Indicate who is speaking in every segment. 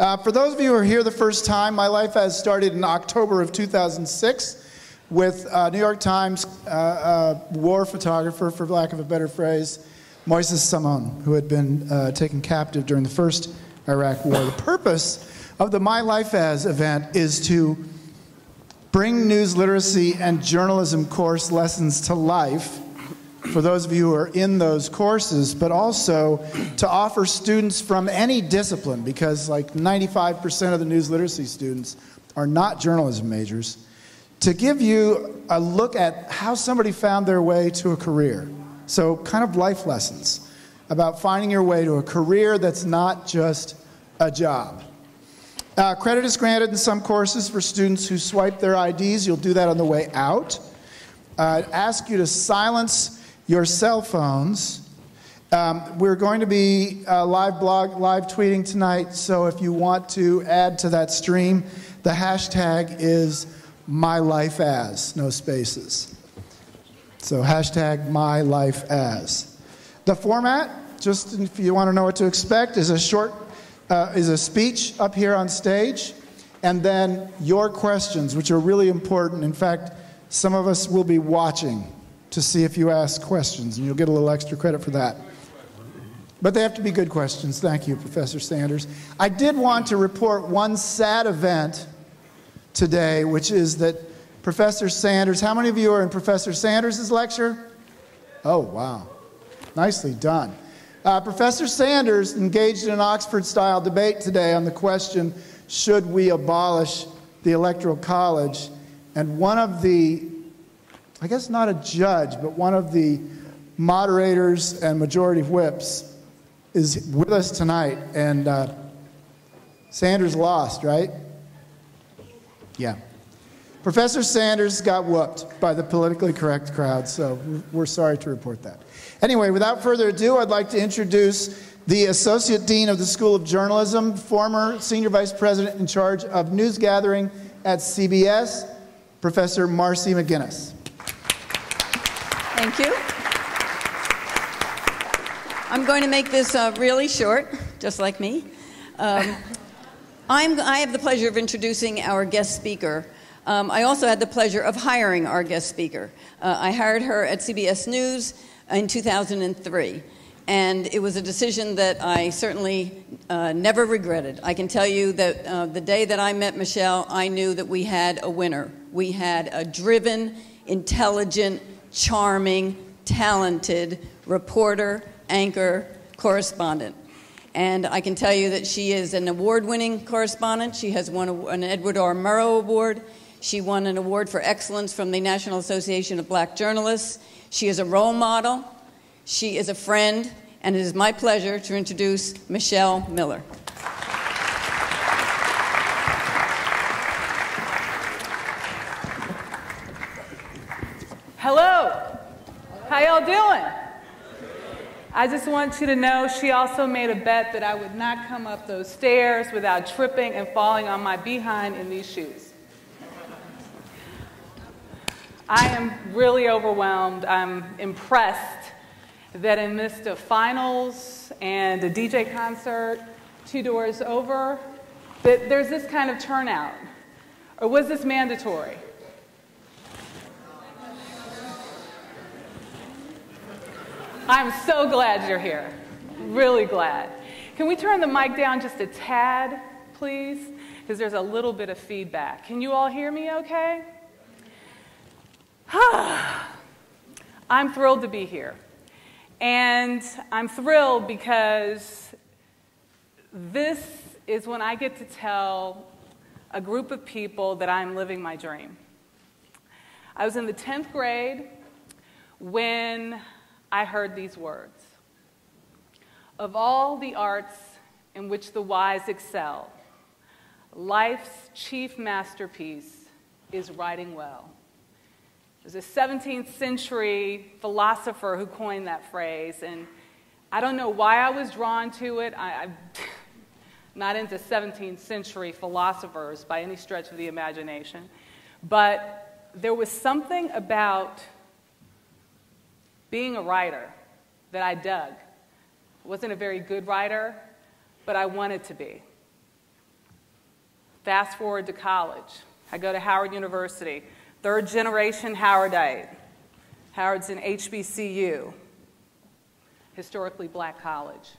Speaker 1: Uh, for those of you who are here the first time, My Life As started in October of 2006 with uh, New York Times uh, uh, war photographer, for lack of a better phrase, Moises Saman, who had been uh, taken captive during the first Iraq War. The purpose of the My Life As event is to bring news literacy and journalism course lessons to life for those of you who are in those courses, but also to offer students from any discipline, because like 95% of the news literacy students are not journalism majors, to give you a look at how somebody found their way to a career. So, kind of life lessons about finding your way to a career that's not just a job. Uh, credit is granted in some courses for students who swipe their IDs. You'll do that on the way out. Uh, ask you to silence your cell phones. Um, we're going to be uh, live blog, live tweeting tonight, so if you want to add to that stream, the hashtag is my life as, no spaces. So hashtag my life as. The format, just if you want to know what to expect, is a short, uh, is a speech up here on stage, and then your questions, which are really important. In fact, some of us will be watching to see if you ask questions, and you'll get a little extra credit for that. But they have to be good questions. Thank you, Professor Sanders. I did want to report one sad event today, which is that Professor Sanders, how many of you are in Professor Sanders' lecture? Oh, wow. Nicely done. Uh, Professor Sanders engaged in an Oxford style debate today on the question should we abolish the Electoral College? And one of the, I guess not a judge, but one of the moderators and majority whips is with us tonight. And uh, Sanders lost, right? Yeah. Professor Sanders got whooped by the politically correct crowd, so we're sorry to report that. Anyway, without further ado, I'd like to introduce the Associate Dean of the School of Journalism, former Senior Vice President in charge of news gathering at CBS, Professor Marcy McGinnis.
Speaker 2: Thank you. I'm going to make this uh, really short, just like me. Um, I'm, I have the pleasure of introducing our guest speaker. Um, I also had the pleasure of hiring our guest speaker. Uh, I hired her at CBS News in 2003. And it was a decision that I certainly uh, never regretted. I can tell you that uh, the day that I met Michelle, I knew that we had a winner. We had a driven, intelligent, charming, talented reporter, anchor, correspondent. And I can tell you that she is an award winning correspondent. She has won an Edward R. Murrow Award. She won an award for excellence from the National Association of Black Journalists. She is a role model. She is a friend. And it is my pleasure to introduce Michelle Miller.
Speaker 3: Hello. How y'all doing? I just want you to know she also made a bet that I would not come up those stairs without tripping and falling on my behind in these shoes. I am really overwhelmed. I'm impressed that in midst of finals and a DJ concert two doors over, that there's this kind of turnout. Or was this mandatory? I'm so glad you're here. Really glad. Can we turn the mic down just a tad, please? Because there's a little bit of feedback. Can you all hear me okay? I'm thrilled to be here. And I'm thrilled because this is when I get to tell a group of people that I'm living my dream. I was in the 10th grade when I heard these words Of all the arts in which the wise excel, life's chief masterpiece is writing well. There's a 17th century philosopher who coined that phrase, and I don't know why I was drawn to it. I, am not into 17th century philosophers by any stretch of the imagination, but there was something about being a writer that I dug. I wasn't a very good writer, but I wanted to be. Fast forward to college. I go to Howard University, third generation Howardite. Howard's an HBCU, historically black college.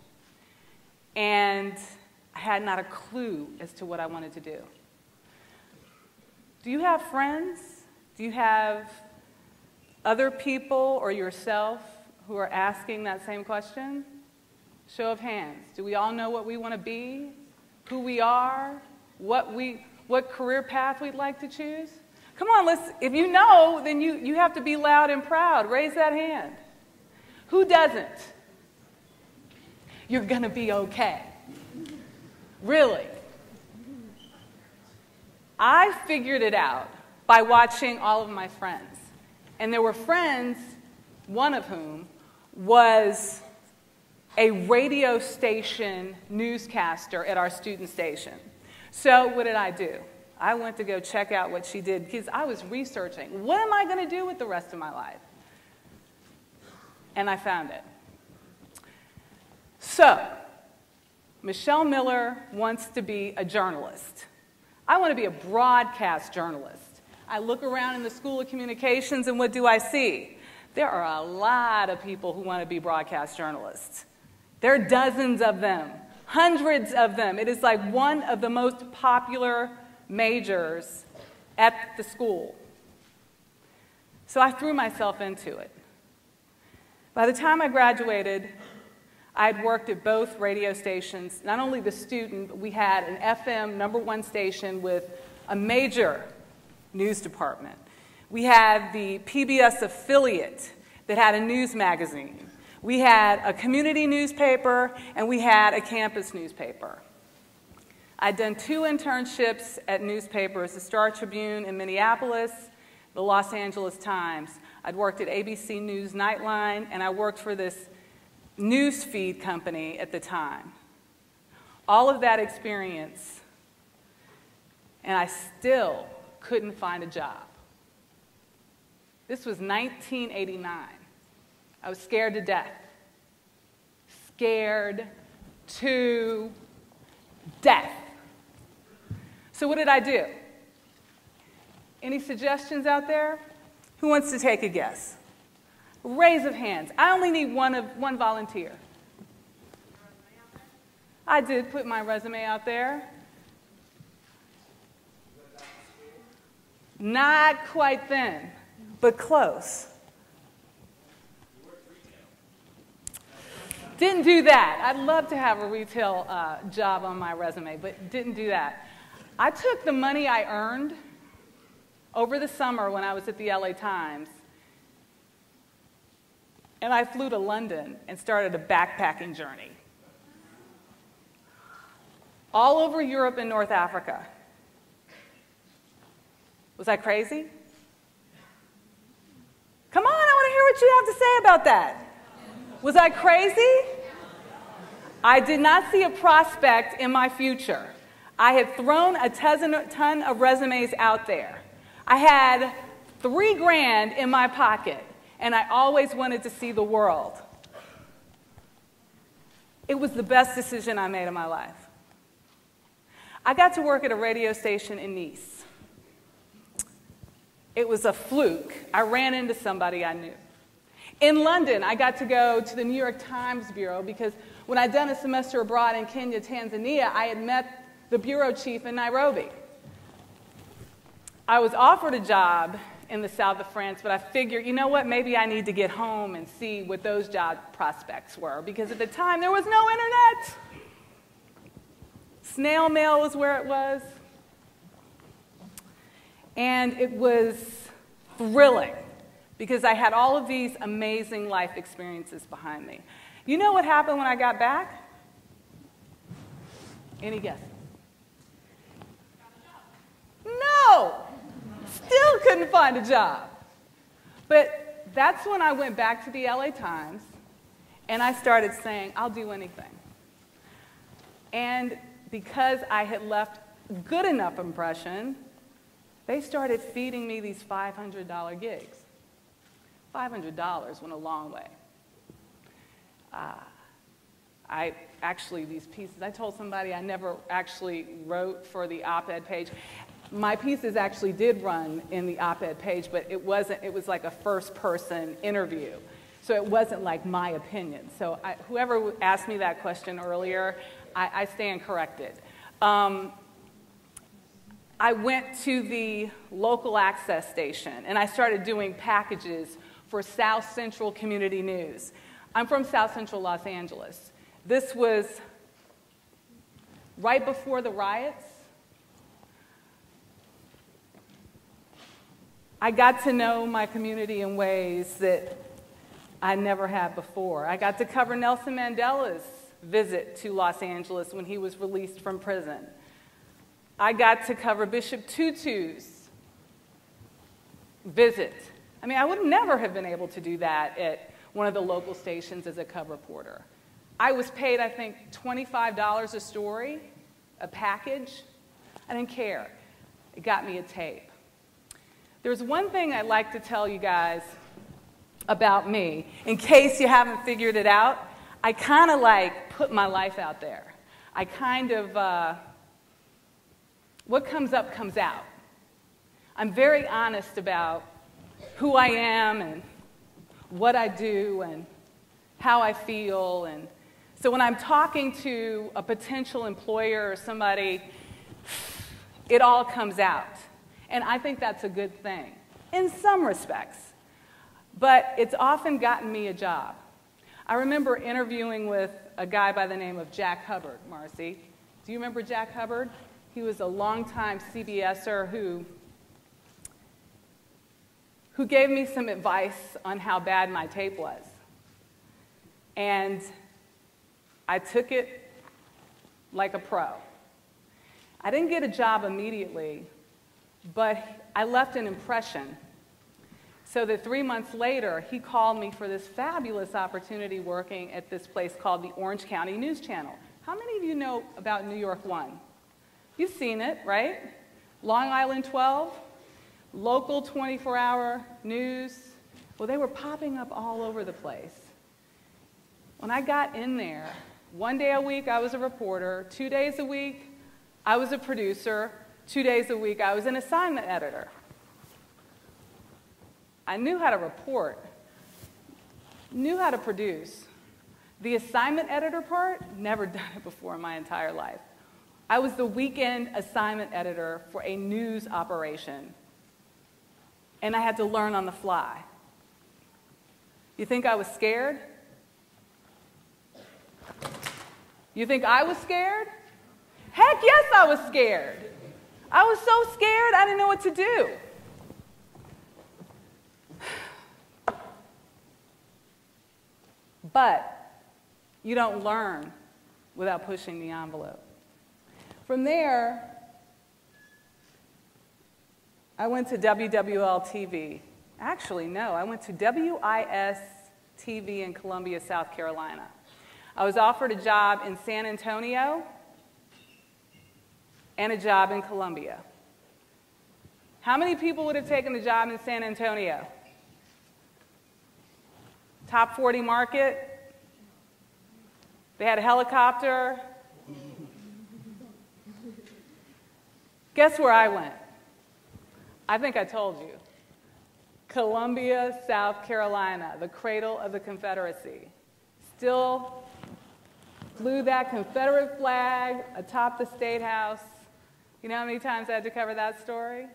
Speaker 3: And I had not a clue as to what I wanted to do. Do you have friends? Do you have other people or yourself who are asking that same question? Show of hands. Do we all know what we want to be? Who we are? What, we, what career path we'd like to choose? Come on, let's, if you know, then you, you have to be loud and proud. Raise that hand. Who doesn't? You're going to be okay. Really. I figured it out by watching all of my friends. And there were friends, one of whom was a radio station newscaster at our student station. So, what did I do? I went to go check out what she did because I was researching what am I going to do with the rest of my life? And I found it. So, Michelle Miller wants to be a journalist. I want to be a broadcast journalist. I look around in the School of Communications and what do I see? There are a lot of people who want to be broadcast journalists. There are dozens of them, hundreds of them. It is like one of the most popular majors at the school. So I threw myself into it. By the time I graduated, I'd worked at both radio stations, not only the student, but we had an FM number one station with a major news department. We had the PBS affiliate that had a news magazine. We had a community newspaper, and we had a campus newspaper. I'd done two internships at newspapers the Star Tribune in Minneapolis, the Los Angeles Times. I'd worked at ABC News Nightline, and I worked for this news feed company at the time. All of that experience, and I still couldn't find a job. This was 1989. I was scared to death. Scared to death. So, what did I do? Any suggestions out there? Who wants to take a guess? Raise of hands. I only need one, of, one volunteer. I did put my resume out there. Not quite then, but close. Didn't do that. I'd love to have a retail uh, job on my resume, but didn't do that. I took the money I earned over the summer when I was at the LA Times, and I flew to London and started a backpacking journey. All over Europe and North Africa. Was I crazy? Come on, I want to hear what you have to say about that. Was I crazy? I did not see a prospect in my future. I had thrown a ton of resumes out there. I had three grand in my pocket, and I always wanted to see the world. It was the best decision I made in my life. I got to work at a radio station in Nice. It was a fluke. I ran into somebody I knew. In London, I got to go to the New York Times Bureau because when I'd done a semester abroad in Kenya, Tanzania, I had met the bureau chief in Nairobi. I was offered a job in the south of France, but I figured, you know what, maybe I need to get home and see what those job prospects were because at the time there was no internet. Snail mail was where it was. And it was thrilling because I had all of these amazing life experiences behind me. You know what happened when I got back? Any guess? No! Still couldn't find a job. But that's when I went back to the LA Times and I started saying, I'll do anything. And because I had left good enough impression, they started feeding me these $500 gigs. $500 went a long way. Uh, I actually, these pieces, I told somebody I never actually wrote for the op ed page. My pieces actually did run in the op ed page, but it wasn't, it was like a first person interview. So it wasn't like my opinion. So I, whoever asked me that question earlier, I, I stand corrected. Um, I went to the local access station and I started doing packages for South Central Community News. I'm from South Central Los Angeles. This was right before the riots. I got to know my community in ways that I never had before. I got to cover Nelson Mandela's visit to Los Angeles when he was released from prison. I got to cover Bishop Tutu's visit. I mean, I would never have been able to do that at one of the local stations as a cub reporter. I was paid, I think, $25 a story, a package. I didn't care. It got me a tape. There's one thing I'd like to tell you guys about me, in case you haven't figured it out. I kind of like put my life out there. I kind of, uh, what comes up comes out. I'm very honest about who I am and what I do and how I feel. And so when I'm talking to a potential employer or somebody, it all comes out. And I think that's a good thing in some respects. But it's often gotten me a job. I remember interviewing with a guy by the name of Jack Hubbard, Marcy. Do you remember Jack Hubbard? He was a longtime CBSer who, who gave me some advice on how bad my tape was. And I took it like a pro. I didn't get a job immediately, but I left an impression. So that three months later, he called me for this fabulous opportunity working at this place called the Orange County News Channel. How many of you know about New York One? You've seen it, right? Long Island 12, local 24 hour news. Well, they were popping up all over the place. When I got in there, one day a week I was a reporter, two days a week I was a producer, two days a week I was an assignment editor. I knew how to report, knew how to produce. The assignment editor part, never done it before in my entire life. I was the weekend assignment editor for a news operation, and I had to learn on the fly. You think I was scared? You think I was scared? Heck yes, I was scared. I was so scared, I didn't know what to do. But you don't learn without pushing the envelope. From there, I went to WWL TV. Actually, no, I went to WIS TV in Columbia, South Carolina. I was offered a job in San Antonio and a job in Columbia. How many people would have taken the job in San Antonio? Top 40 market. They had a helicopter, Guess where I went? I think I told you. Columbia, South Carolina, the cradle of the Confederacy. Still flew that Confederate flag atop the State House. You know how many times I had to cover that story?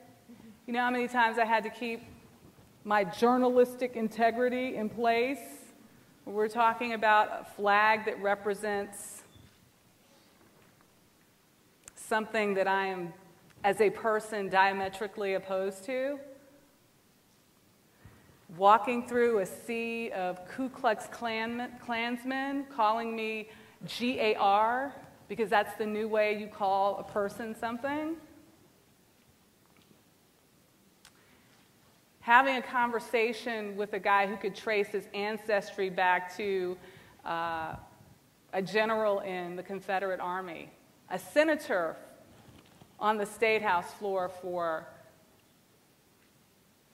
Speaker 3: You know how many times I had to keep my journalistic integrity in place? We're talking about a flag that represents something that I am as a person diametrically opposed to. Walking through a sea of Ku Klux Klan, Klansmen calling me GAR because that's the new way you call a person something. Having a conversation with a guy who could trace his ancestry back to uh, a general in the Confederate Army, a senator on the State House floor for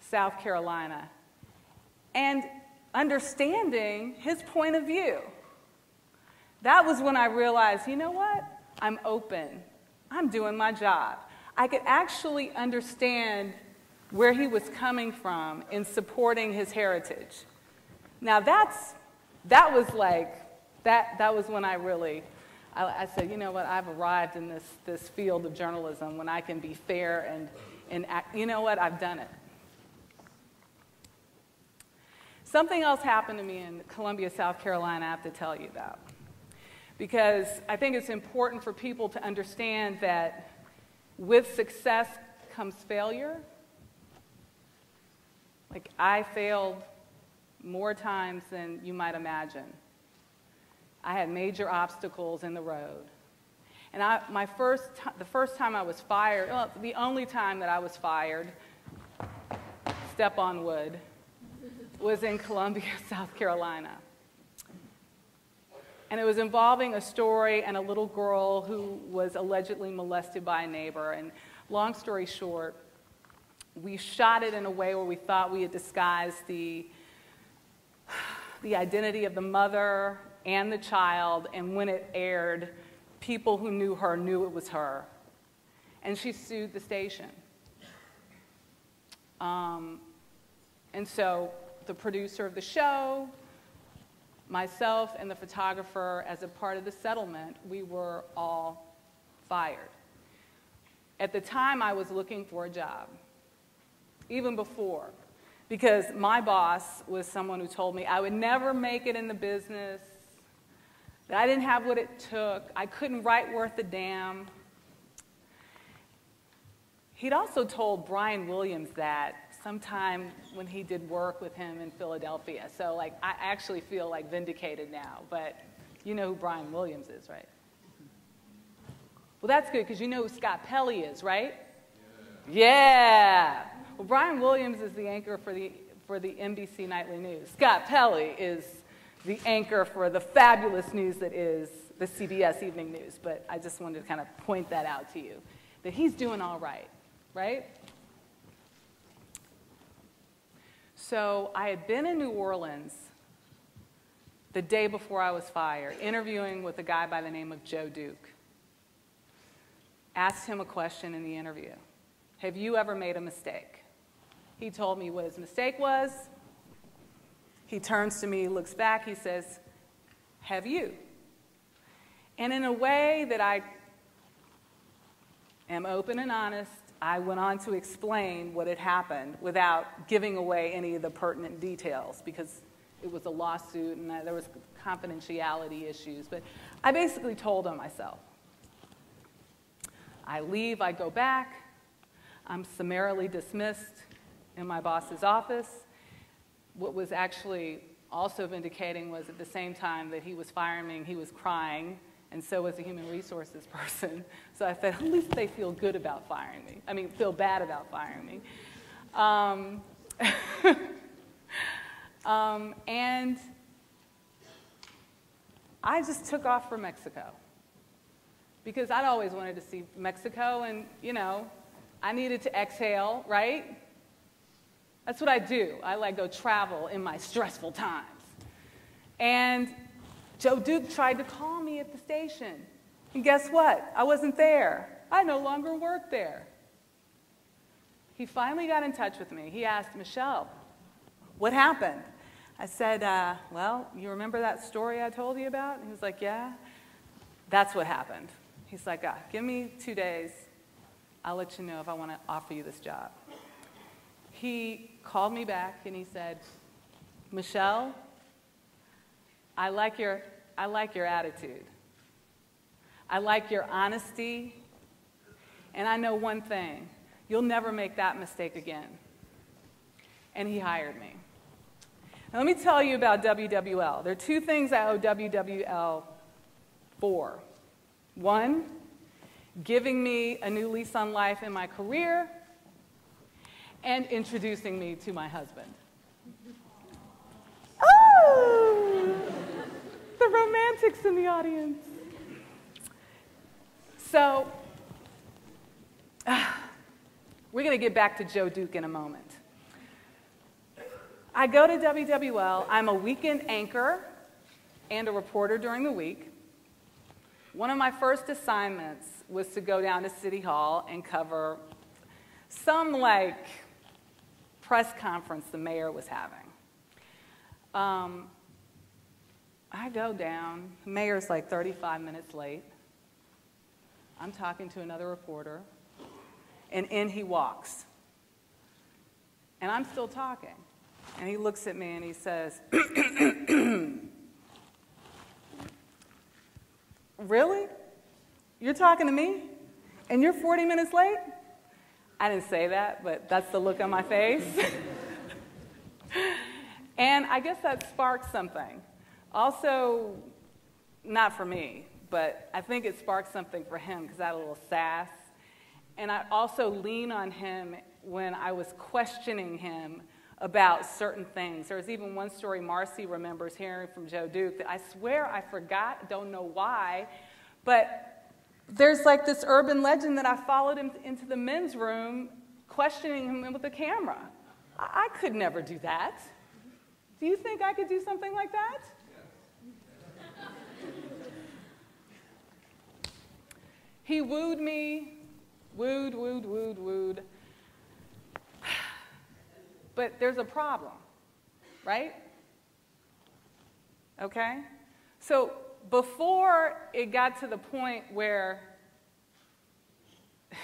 Speaker 3: South Carolina and understanding his point of view. that was when I realized, you know what? I'm open. I'm doing my job. I could actually understand where he was coming from in supporting his heritage. Now that's that was like that that was when I really I, I, said, you know what, I've arrived in this, this field of journalism when I can be fair and, and act, you know what, I've done it. Something else happened to me in Columbia, South Carolina, I have to tell you about. Because I think it's important for people to understand that with success comes failure. Like, I failed more times than you might imagine. I had major obstacles in the road. And I, my first the first time I was fired, well, the only time that I was fired, step on wood, was in Columbia, South Carolina. And it was involving a story and a little girl who was allegedly molested by a neighbor. And long story short, we shot it in a way where we thought we had disguised the, the identity of the mother and the child, and when it aired, people who knew her knew it was her. And she sued the station. Um, and so the producer of the show, myself, and the photographer, as a part of the settlement, we were all fired. At the time, I was looking for a job, even before, because my boss was someone who told me I would never make it in the business, that I didn't have what it took, I couldn't write worth a damn. He'd also told Brian Williams that sometime when he did work with him in Philadelphia. So, like, I actually feel like vindicated now. But you know who Brian Williams is, right? Well, that's good because you know who Scott Pelley is, right? Yeah. yeah. Well, Brian Williams is the anchor for the for the NBC Nightly News. Scott Pelley is the anchor for the fabulous news that is the CBS Evening News. But I just wanted to kind of point that out to you that he's doing all right, right? So I had been in New Orleans the day before I was fired, interviewing with a guy by the name of Joe Duke. Asked him a question in the interview Have you ever made a mistake? He told me what his mistake was. He turns to me, looks back, he says, Have you? And in a way that I am open and honest, I went on to explain what had happened without giving away any of the pertinent details because it was a lawsuit and uh, there was confidentiality issues. But I basically told him myself. I leave, I go back, I'm summarily dismissed in my boss's office what was actually also vindicating was at the same time that he was firing me, he was crying, and so was a human resources person. So I said, at least they feel good about firing me. I mean, feel bad about firing me. Um, um, and I just took off for Mexico because I'd always wanted to see Mexico, and you know, I needed to exhale, right? That's what I do. I like go travel in my stressful times. And Joe Duke tried to call me at the station. And guess what? I wasn't there. I no longer worked there. He finally got in touch with me. He asked, Michelle, what happened? I said, uh, Well, you remember that story I told you about? And he was like, Yeah. That's what happened. He's like, ah, Give me two days. I'll let you know if I want to offer you this job he called me back and he said, Michelle, I like your, I like your attitude. I like your honesty. And I know one thing you'll never make that mistake again. And he hired me. Now, let me tell you about WWL. There are two things I owe WWL for. One, giving me a new lease on life in my career and introducing me to my husband. Oh, the romantics in the audience. So, uh, we're going to get back to Joe Duke in a moment. I go to WWL. I'm a weekend anchor and a reporter during the week. one of my first assignments was to go down to City Hall and cover some like press conference the mayor was having. Um, I go down, the mayor's like 35 minutes late. I'm talking to another reporter, and in he walks. And I'm still talking. And he looks at me and he says, Really? You're talking to me? And you're 40 minutes late? I didn't say that, but that's the look on my face. and I guess that sparked something. Also, not for me, but I think it sparked something for him because I had a little sass. And I also lean on him when I was questioning him about certain things. There was even one story Marcy remembers hearing from Joe Duke that I swear I forgot, don't know why, but there's like this urban legend that I followed him into the men's room questioning him with a camera. I, I could never do that. Do you think I could do something like that? He wooed me, wooed, wooed, wooed, wooed. But there's a problem, right? Okay? So before it got to the point where,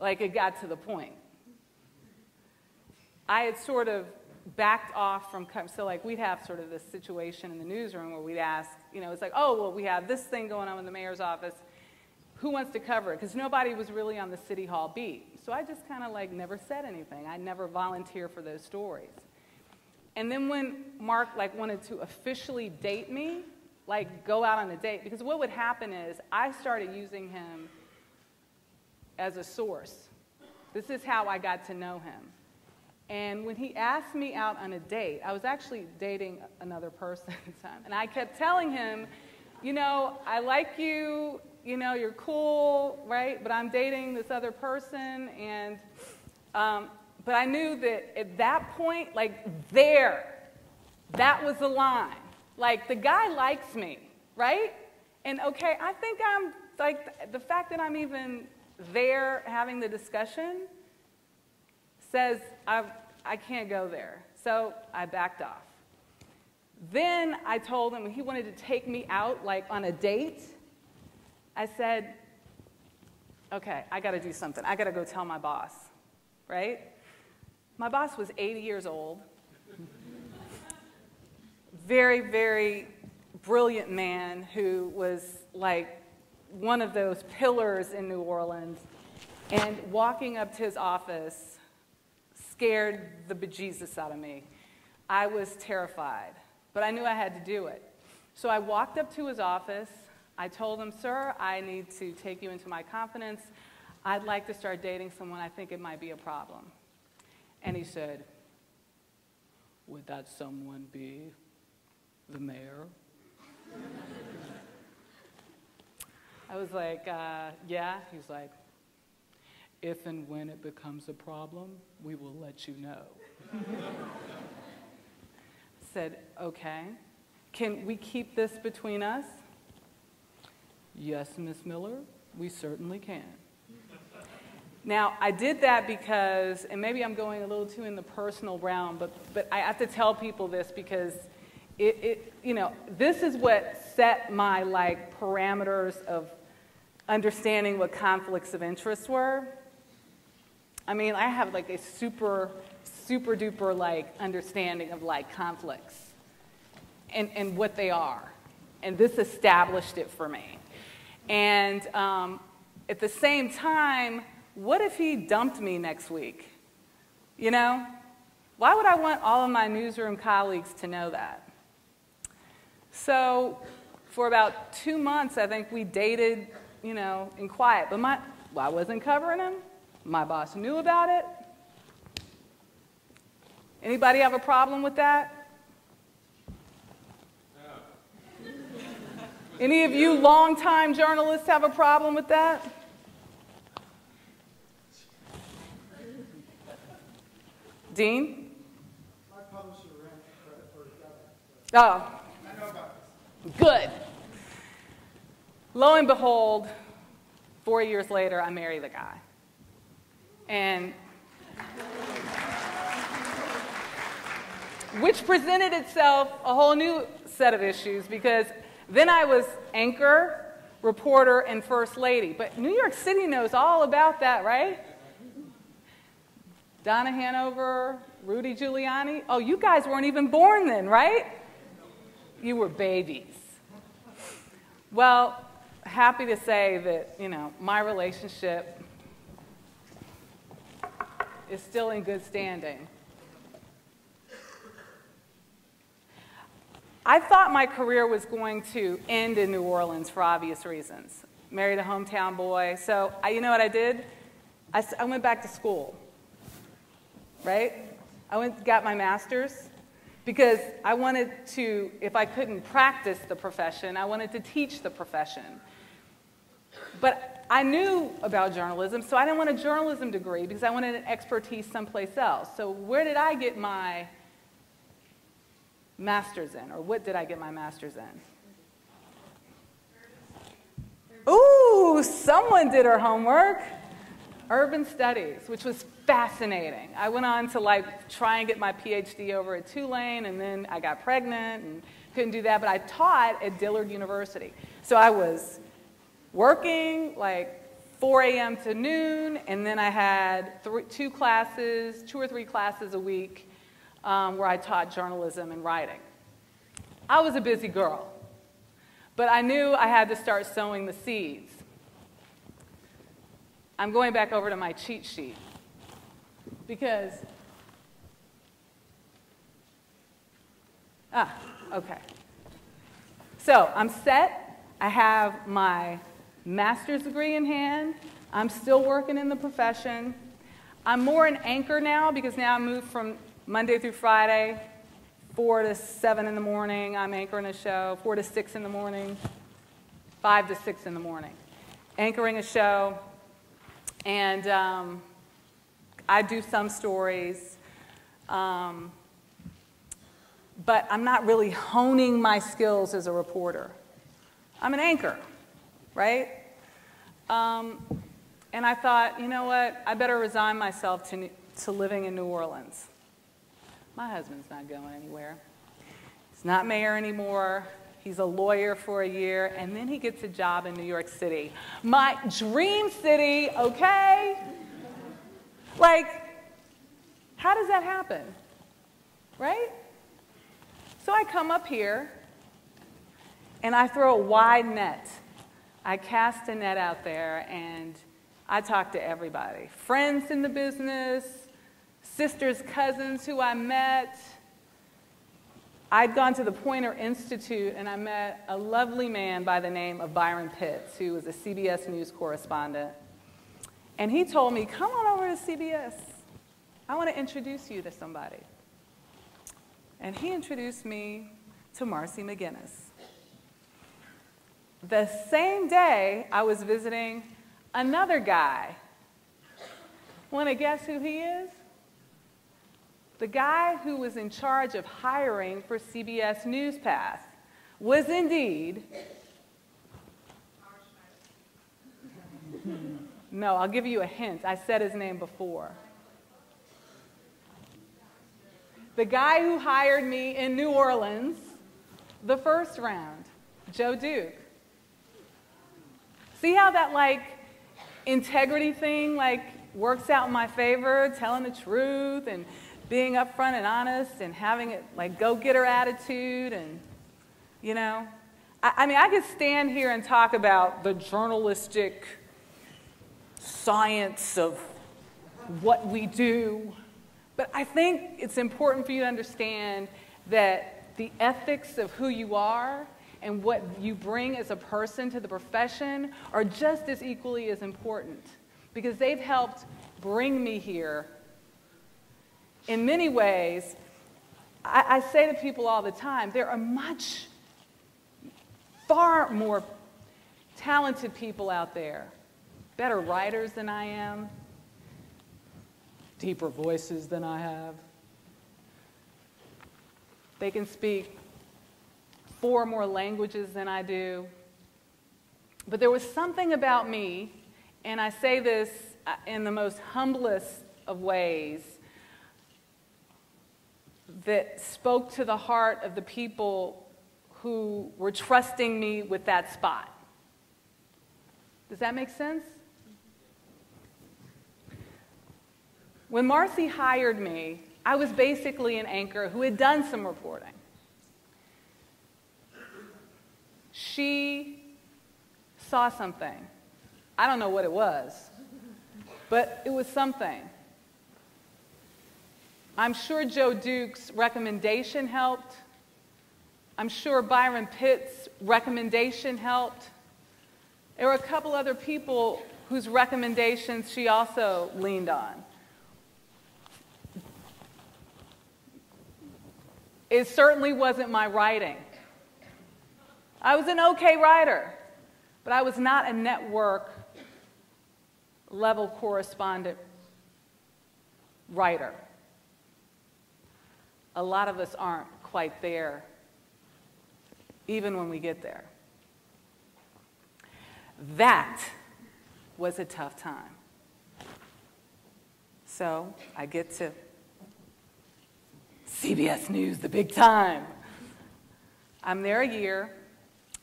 Speaker 3: like, it got to the point, I had sort of backed off from, so like, we'd have sort of this situation in the newsroom where we'd ask, you know, it's like, oh, well, we have this thing going on in the mayor's office. Who wants to cover it? Because nobody was really on the city hall beat. So I just kind of like never said anything. I never volunteer for those stories. And then when Marc like wanted to officially date me, like go out on a date, because what would happen is I started using him as a source. This is how I got to know him. And when he asked me out on a date, I was actually dating another person at the time. And I kept telling him, you know, I like you, you know, you're cool, right? But I'm dating this other person. And, um, but I knew that at that point, like there, that was the line. Like the guy likes me, right? And okay, I think I'm like the fact that I'm even there having the discussion says I, I can't go there. So I backed off. Then I told him he wanted to take me out like on a date. I said, okay, I got to do something. I got to go tell my boss, right? My boss was 80 years old, very, very brilliant man who was like one of those pillars in New Orleans. And walking up to his office scared the bejesus out of me. I was terrified, but I knew I had to do it. So I walked up to his office. I told him, Sir, I need to take you into my confidence. I'd like to start dating someone. I think it might be a problem. And he said, Would that someone be the mayor? I was like, uh, Yeah. He's like, If and when it becomes a problem, we will let you know. said, Okay. Can we keep this between us? Yes, Miss Miller, we certainly can. Now, I did that because, and maybe I'm going a little too in the personal realm, but, but I have to tell people this because it, it, you know, this is what set my like parameters of understanding what conflicts of interest were. I mean, I have like a super, super duper like understanding of like conflicts and, and what they are. And this established it for me. And um, at the same time, what if he dumped me next week? You know? Why would I want all of my newsroom colleagues to know that? So, for about two months, I think we dated, you know, in quiet. But my, well, I wasn't covering him. My boss knew about it. Anybody have a problem with that? Any of you longtime journalists have a problem with that? Dean?
Speaker 1: My publisher ran credit for
Speaker 3: Oh. I know about this. Good. lo and behold, four years later, I marry the guy. And which presented itself a whole new set of issues because then I was anchor, reporter, and first lady. But New York City knows all about that, right? Donna Hanover, Rudy Giuliani. Oh, you guys weren't even born then, right? You were babies. Well, happy to say that, you know, my relationship is still in good standing. I thought my career was going to end in New Orleans for obvious reasons. Married a hometown boy. So, I, you know what I did? I, I went back to school, right? I went got my master's because I wanted to, if I couldn't practice the profession, I wanted to teach the profession. But I knew about journalism, so I didn't want a journalism degree because I wanted an expertise someplace else. So, where did I get my master's in? Or what did I get my master's in? Ooh, someone did her homework. Urban Studies, which was fascinating. I went on to like try and get my PhD over at Tulane, and then I got pregnant and couldn't do that. But I taught at Dillard University, so I was working like 4 a.m. to noon, and then I had three, two classes, two or three classes a week um, where I taught journalism and writing. I was a busy girl, but I knew I had to start sowing the seeds. I'm going back over to my cheat sheet because, ah, okay. So I'm set. I have my master's degree in hand. I'm still working in the profession. I'm more an anchor now because now I moved from Monday through Friday, 4 to 7 in the morning, I'm anchoring a show, 4 to 6 in the morning, 5 to 6 in the morning. Anchoring a show, and um, I do some stories, um, but I'm not really honing my skills as a reporter. I'm an anchor, right? Um, and I thought, you know what, I better resign myself to, to living in New Orleans. My husband's not going anywhere. He's not mayor anymore. He's a lawyer for a year, and then he gets a job in New York City. My dream city, okay? Like, how does that happen? Right? So I come up here and I throw a wide net. I cast a net out there and I talk to everybody friends in the business, sisters, cousins who I met. I'd gone to the Poynter Institute and I met a lovely man by the name of Byron Pitts, who was a CBS News correspondent. And he told me, Come on over to CBS. I want to introduce you to somebody. And he introduced me to Marcy McGinnis. The same day, I was visiting another guy. Want to guess who he is? The guy who was in charge of hiring for CBS NewsPath was indeed. No, I'll give you a hint. I said his name before. The guy who hired me in New Orleans the first round, Joe Duke. See how that like integrity thing like works out in my favor, telling the truth and being upfront and honest and having it like go getter attitude and you know I, I, mean i could stand here and talk about the journalistic science of what we do. But i think it's important for you to understand that the ethics of who you are and what you bring as a person to the profession are just as equally as important because they've helped bring me here. In many ways, I, I say to people all the time, there are much, far more talented people out there, better writers than I am, deeper voices than I have. They can speak four more languages than I do. But there was something about me, and I say this uh, in the most humblest of ways, that spoke to the heart of the people who were trusting me with that spot. Does that make sense? When Marcy hired me, I was basically an anchor who had done some reporting. She saw something. I don't know what it was, but it was something. I'm sure Joe Duke's recommendation helped. I'm sure Byron Pitts' recommendation helped. There were a couple other people whose recommendations she also leaned on. It certainly wasn't my writing. I was an okay writer, but I was not a network level correspondent writer. A lot of us aren't quite there, even when we get there. That was a tough time. So I get to CBS News, the big time. I'm there a year,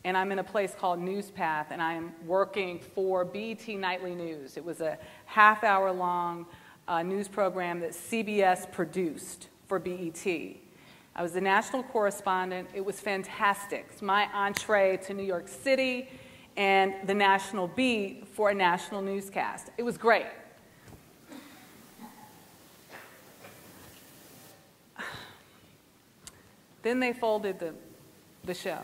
Speaker 3: and I'm in a place called NewsPath, and I am working for BET Nightly News. It was a half hour long uh, news program that CBS produced for BET. I was the national correspondent. It was fantastic. It's my entree to New York City and the national beat for a national newscast. It was great. Then they folded the, the show.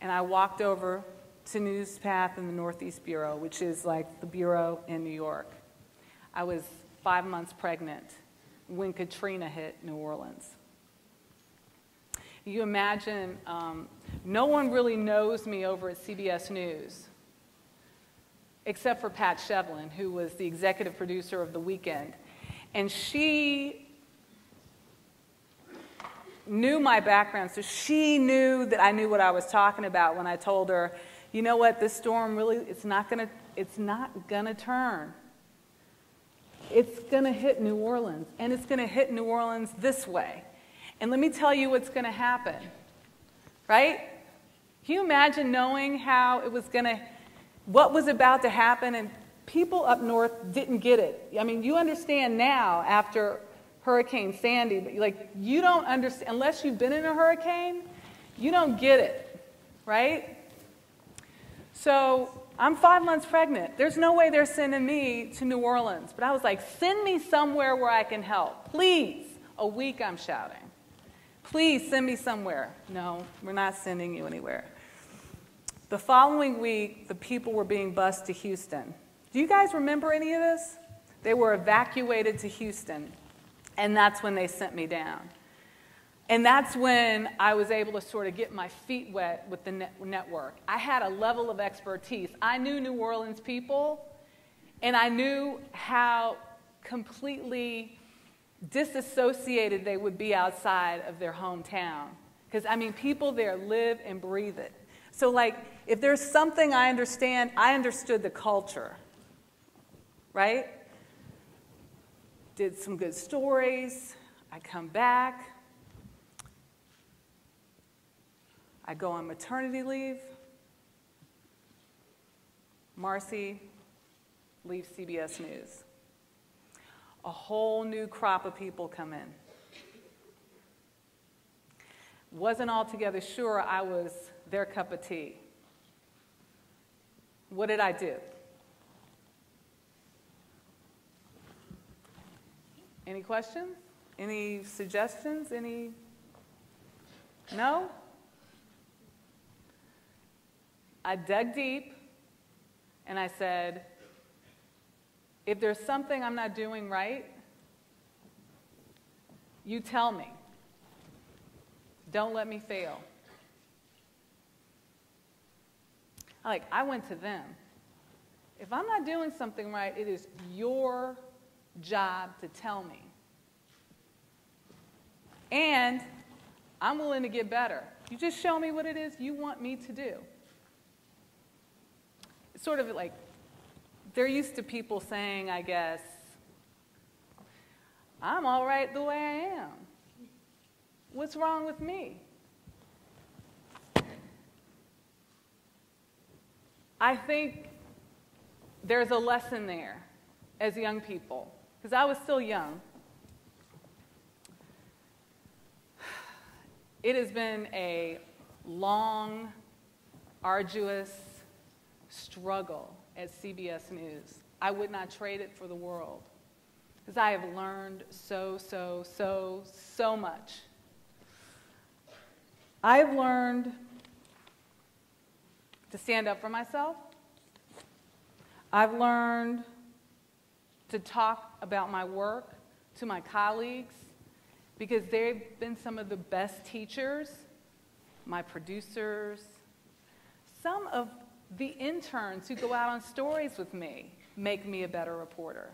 Speaker 3: And I walked over to NewsPath in the Northeast Bureau, which is like the bureau in New York. I was five months pregnant when Katrina hit New Orleans. You imagine, um, no one really knows me over at CBS News, except for Pat Shevlin, who was the executive producer of The Weekend. And she knew my background, so she knew that I knew what I was talking about when I told her, you know what, this storm really, it's not gonna, it's not gonna turn. It's gonna hit New Orleans, and it's gonna hit New Orleans this way. And let me tell you what's gonna happen, right? Can you imagine knowing how it was gonna, what was about to happen, and people up north didn't get it. I mean, you understand now after Hurricane Sandy, but like you don't understand, unless you've been in a hurricane, you don't get it, right? So I'm five months pregnant. There's no way they're sending me to New Orleans. But I was like, send me somewhere where I can help. Please. A week I'm shouting. Please send me somewhere. No, we're not sending you anywhere. The following week, the people were being bused to Houston. Do you guys remember any of this? They were evacuated to Houston. And that's when they sent me down. And that's when I was able to sort of get my feet wet with the net- network. I had a level of expertise. I knew New Orleans people, and I knew how completely disassociated they would be outside of their hometown. Because, I mean, people there live and breathe it. So, like, if there's something I understand, I understood the culture, right? Did some good stories. I come back. I go on maternity leave. Marcy leaves CBS News. A whole new crop of people come in. Wasn't altogether sure I was their cup of tea. What did I do? Any questions? Any suggestions? Any? No? I dug deep and I said, if there's something I'm not doing right, you tell me. Don't let me fail. Like, I went to them. If I'm not doing something right, it is your job to tell me. And I'm willing to get better. You just show me what it is you want me to do. It's sort of like, they're used to people saying, I guess, I'm all right the way I am. What's wrong with me? I think there's a lesson there as young people, because I was still young. It has been a long, arduous struggle at CBS News. I would not trade it for the world because I have learned so, so, so, so much. I've learned to stand up for myself. I've learned to talk about my work to my colleagues because they've been some of the best teachers, my producers, some of the interns who go out on stories with me make me a better reporter.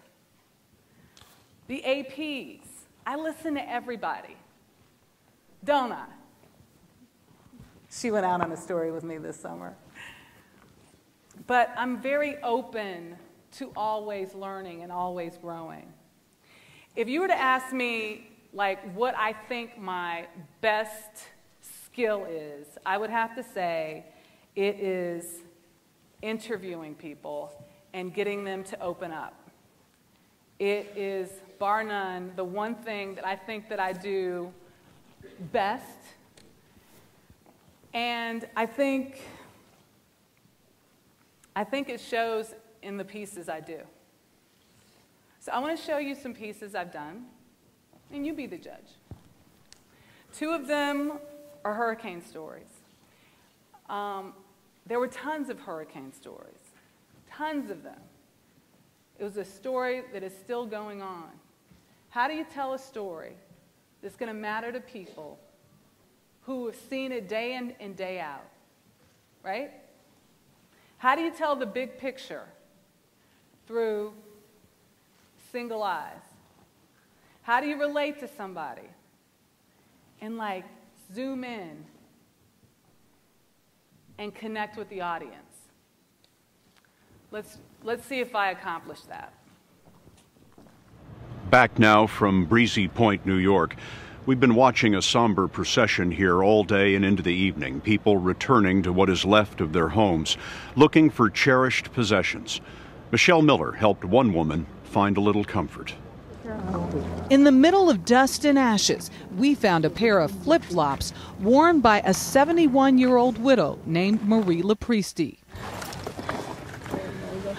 Speaker 3: The APs, I listen to everybody, don't I? She went out on a story with me this summer. But I'm very open to always learning and always growing. If you were to ask me, like, what I think my best skill is, I would have to say it is interviewing people and getting them to open up. It is, bar none, the one thing that I think that I do best. And I think, I think it shows in the pieces I do. So I want to show you some pieces I've done, and you be the judge. Two of them are hurricane stories. Um, there were tons of hurricane stories, tons of them. It was a story that is still going on. How do you tell a story that's going to matter to people who have seen it day in and day out? Right? How do you tell the big picture through single eyes? How do you relate to somebody and like zoom in and connect with the audience. Let's, let's see if I accomplish that.
Speaker 4: Back now from Breezy Point, New York. We've been watching a somber procession here all day and into the evening, people returning to what is left of their homes, looking for cherished possessions. Michelle Miller helped one woman find a little comfort.
Speaker 5: In the middle of dust and ashes, we found a pair of flip flops worn by a 71 year old widow named Marie Lopristi.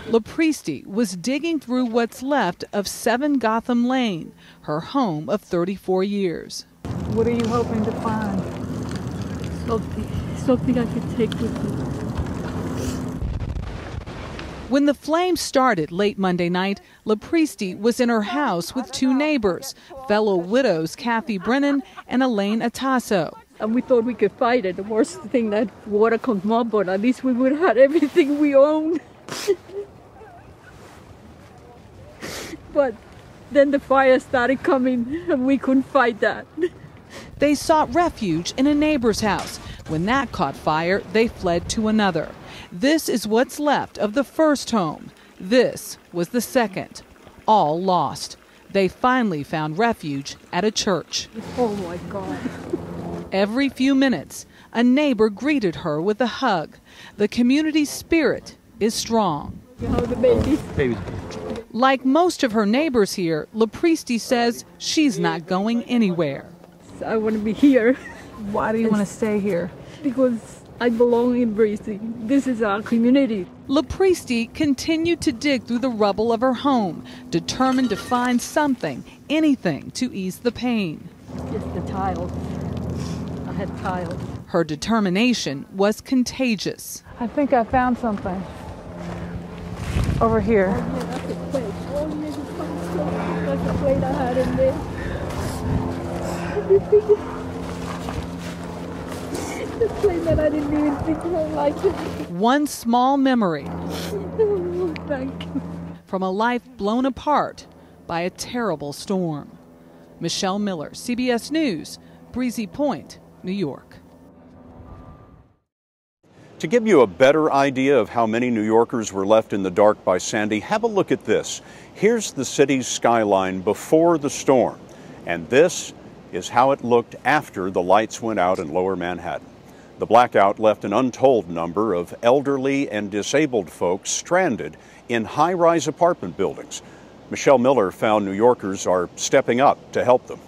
Speaker 5: Lopristi was digging through what's left of 7 Gotham Lane, her home of 34 years.
Speaker 6: What are you hoping to find?
Speaker 7: Something, something I can take with me.
Speaker 5: When the flames started late Monday night, Lopristi was in her house with two neighbors, fellow widows Kathy Brennan and Elaine Atasso.
Speaker 7: And we thought we could fight it. The worst thing that water comes up, but at least we would have had everything we own. but then the fire started coming and we couldn't fight that.
Speaker 5: They sought refuge in a neighbor's house. When that caught fire, they fled to another. This is what's left of the first home. This was the second. All lost. They finally found refuge at a church.
Speaker 7: Oh my God.
Speaker 5: Every few minutes, a neighbor greeted her with a hug. The community's spirit is strong.
Speaker 7: You know, the babies.
Speaker 8: Babies.
Speaker 5: Like most of her neighbors here, Lopristi says she's not going anywhere.
Speaker 7: I want to be here
Speaker 6: Why do you want to stay here?
Speaker 7: because I belong in Breezy. This is our community.
Speaker 5: Lopristi continued to dig through the rubble of her home, determined to find something, anything, to ease the pain.
Speaker 7: Just the tiles. I had tiles.
Speaker 5: Her determination was contagious.
Speaker 6: I think I found something. Over here.
Speaker 7: Yeah, that's a plate. Oh, yeah, you found something. That's a plate I had in there. the plate that I didn't even think I liked it.
Speaker 5: One small memory
Speaker 7: Oh, thank you.
Speaker 5: from a life blown apart by a terrible storm. Michelle Miller, CBS News, Breezy Point, New York.
Speaker 4: To give you a better idea of how many New Yorkers were left in the dark by Sandy, have a look at this. Here's the city's skyline before the storm, and this is how it looked after the lights went out in lower Manhattan. The blackout left an untold number of elderly and disabled folks stranded in high rise apartment buildings. Michelle Miller found New Yorkers are stepping up to help them.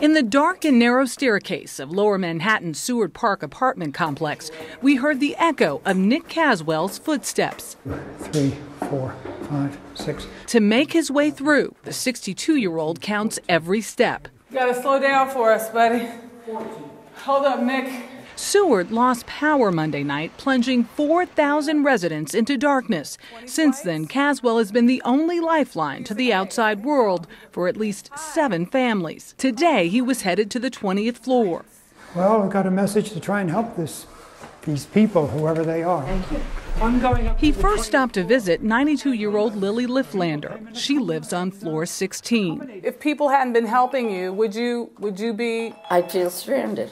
Speaker 5: In the dark and narrow staircase of Lower Manhattan's Seward Park apartment complex, we heard the echo of Nick Caswell's footsteps.
Speaker 8: Three, four, five, six.
Speaker 5: To make his way through, the 62 year old counts every step.
Speaker 3: You gotta slow down for us, buddy. Hold up, Nick.
Speaker 5: Seward lost power Monday night, plunging 4,000 residents into darkness. Since then, Caswell has been the only lifeline to the outside world for at least seven families. Today, he was headed to the 20th floor.
Speaker 8: Well, I've got a message to try and help this, these people, whoever they are. I'm going up
Speaker 5: He first stopped to visit 92 year old Lily Liflander. She lives on floor 16.
Speaker 3: If people hadn't been helping you, would you would you be
Speaker 9: I feel stranded.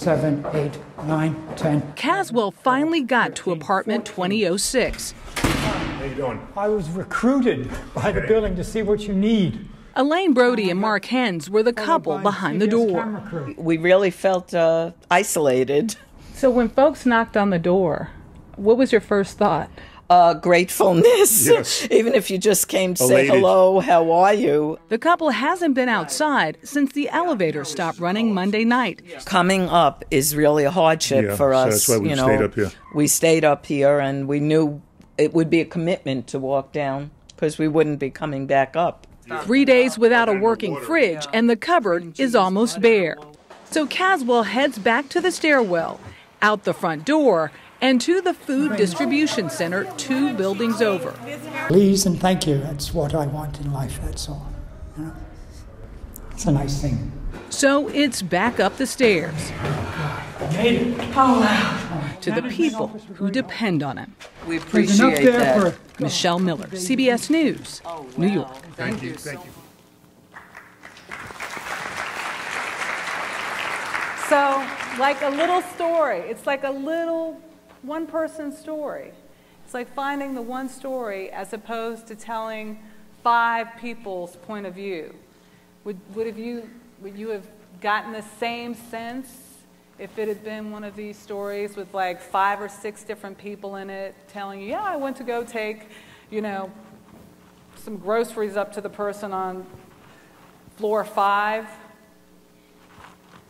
Speaker 8: Seven, eight, nine, ten.
Speaker 5: Caswell finally got to apartment 2006. How you doing?
Speaker 8: I was recruited by the building to see what you need.
Speaker 5: Elaine Brody and Mark Hens were the couple behind the door.
Speaker 9: We really felt uh, isolated.
Speaker 3: So when folks knocked on the door, what was your first thought?
Speaker 9: Uh, gratefulness.
Speaker 10: Yes.
Speaker 9: Even if you just came to say hello, how are you?
Speaker 5: The couple hasn't been outside since the elevator stopped running Monday night.
Speaker 9: Coming up is really a hardship
Speaker 10: Yeah,
Speaker 9: for
Speaker 10: so
Speaker 9: us.
Speaker 10: that's why we
Speaker 9: you know,
Speaker 10: stayed up here.
Speaker 9: We stayed up here, and we knew it would be a commitment to walk down because we wouldn't be coming back up.
Speaker 5: Three days without a working fridge, and the cupboard is almost bare. So Caswell heads back to the stairwell, out the front door, and to the food distribution center two buildings over.
Speaker 8: Please and thank you. That's what I want in life. That's all. You know? It's a nice thing.
Speaker 5: So it's back up the stairs
Speaker 8: Made it.
Speaker 5: to the people who depend on him.
Speaker 9: We appreciate that.
Speaker 8: for
Speaker 5: Michelle Miller, CBS News, oh, New York.
Speaker 10: Thank you. Thank you.
Speaker 3: So, like a little story. It's like a little one person's story. It's like finding the one story as opposed to telling five people's point of view. Would, would, have you, would you have gotten the same sense if it had been one of these stories with like five or six different people in it telling you, yeah, I went to go take, you know, some groceries up to the person on floor five?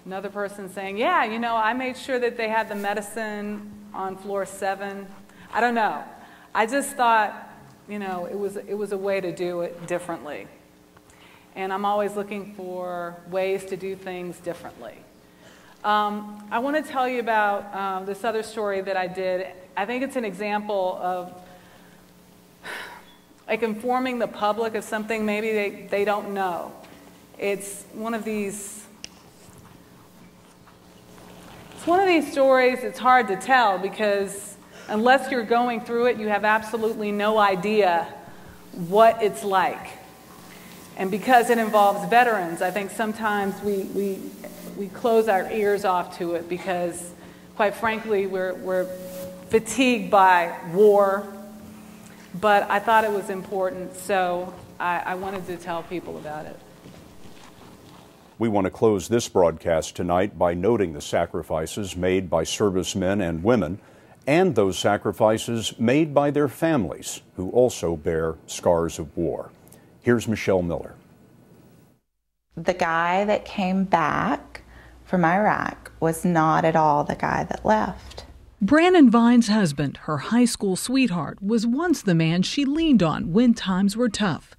Speaker 3: Another person saying, Yeah, you know, I made sure that they had the medicine on floor seven. I don't know. I just thought, you know, it was, it was a way to do it differently. And I'm always looking for ways to do things differently. Um, I want to tell you about um, this other story that I did. I think it's an example of like informing the public of something maybe they, they don't know. It's one of these it's one of these stories it's hard to tell because unless you're going through it, you have absolutely no idea what it's like. And because it involves veterans, I think sometimes we, we, we close our ears off to it because, quite frankly, we're, we're fatigued by war. But I thought it was important, so I, I wanted to tell people about it.
Speaker 4: We want to close this broadcast tonight by noting the sacrifices made by servicemen and women and those sacrifices made by their families who also bear scars of war. Here's Michelle Miller.
Speaker 11: The guy that came back from Iraq was not at all the guy that left.
Speaker 5: Brannan Vines' husband, her high school sweetheart, was once the man she leaned on when times were tough.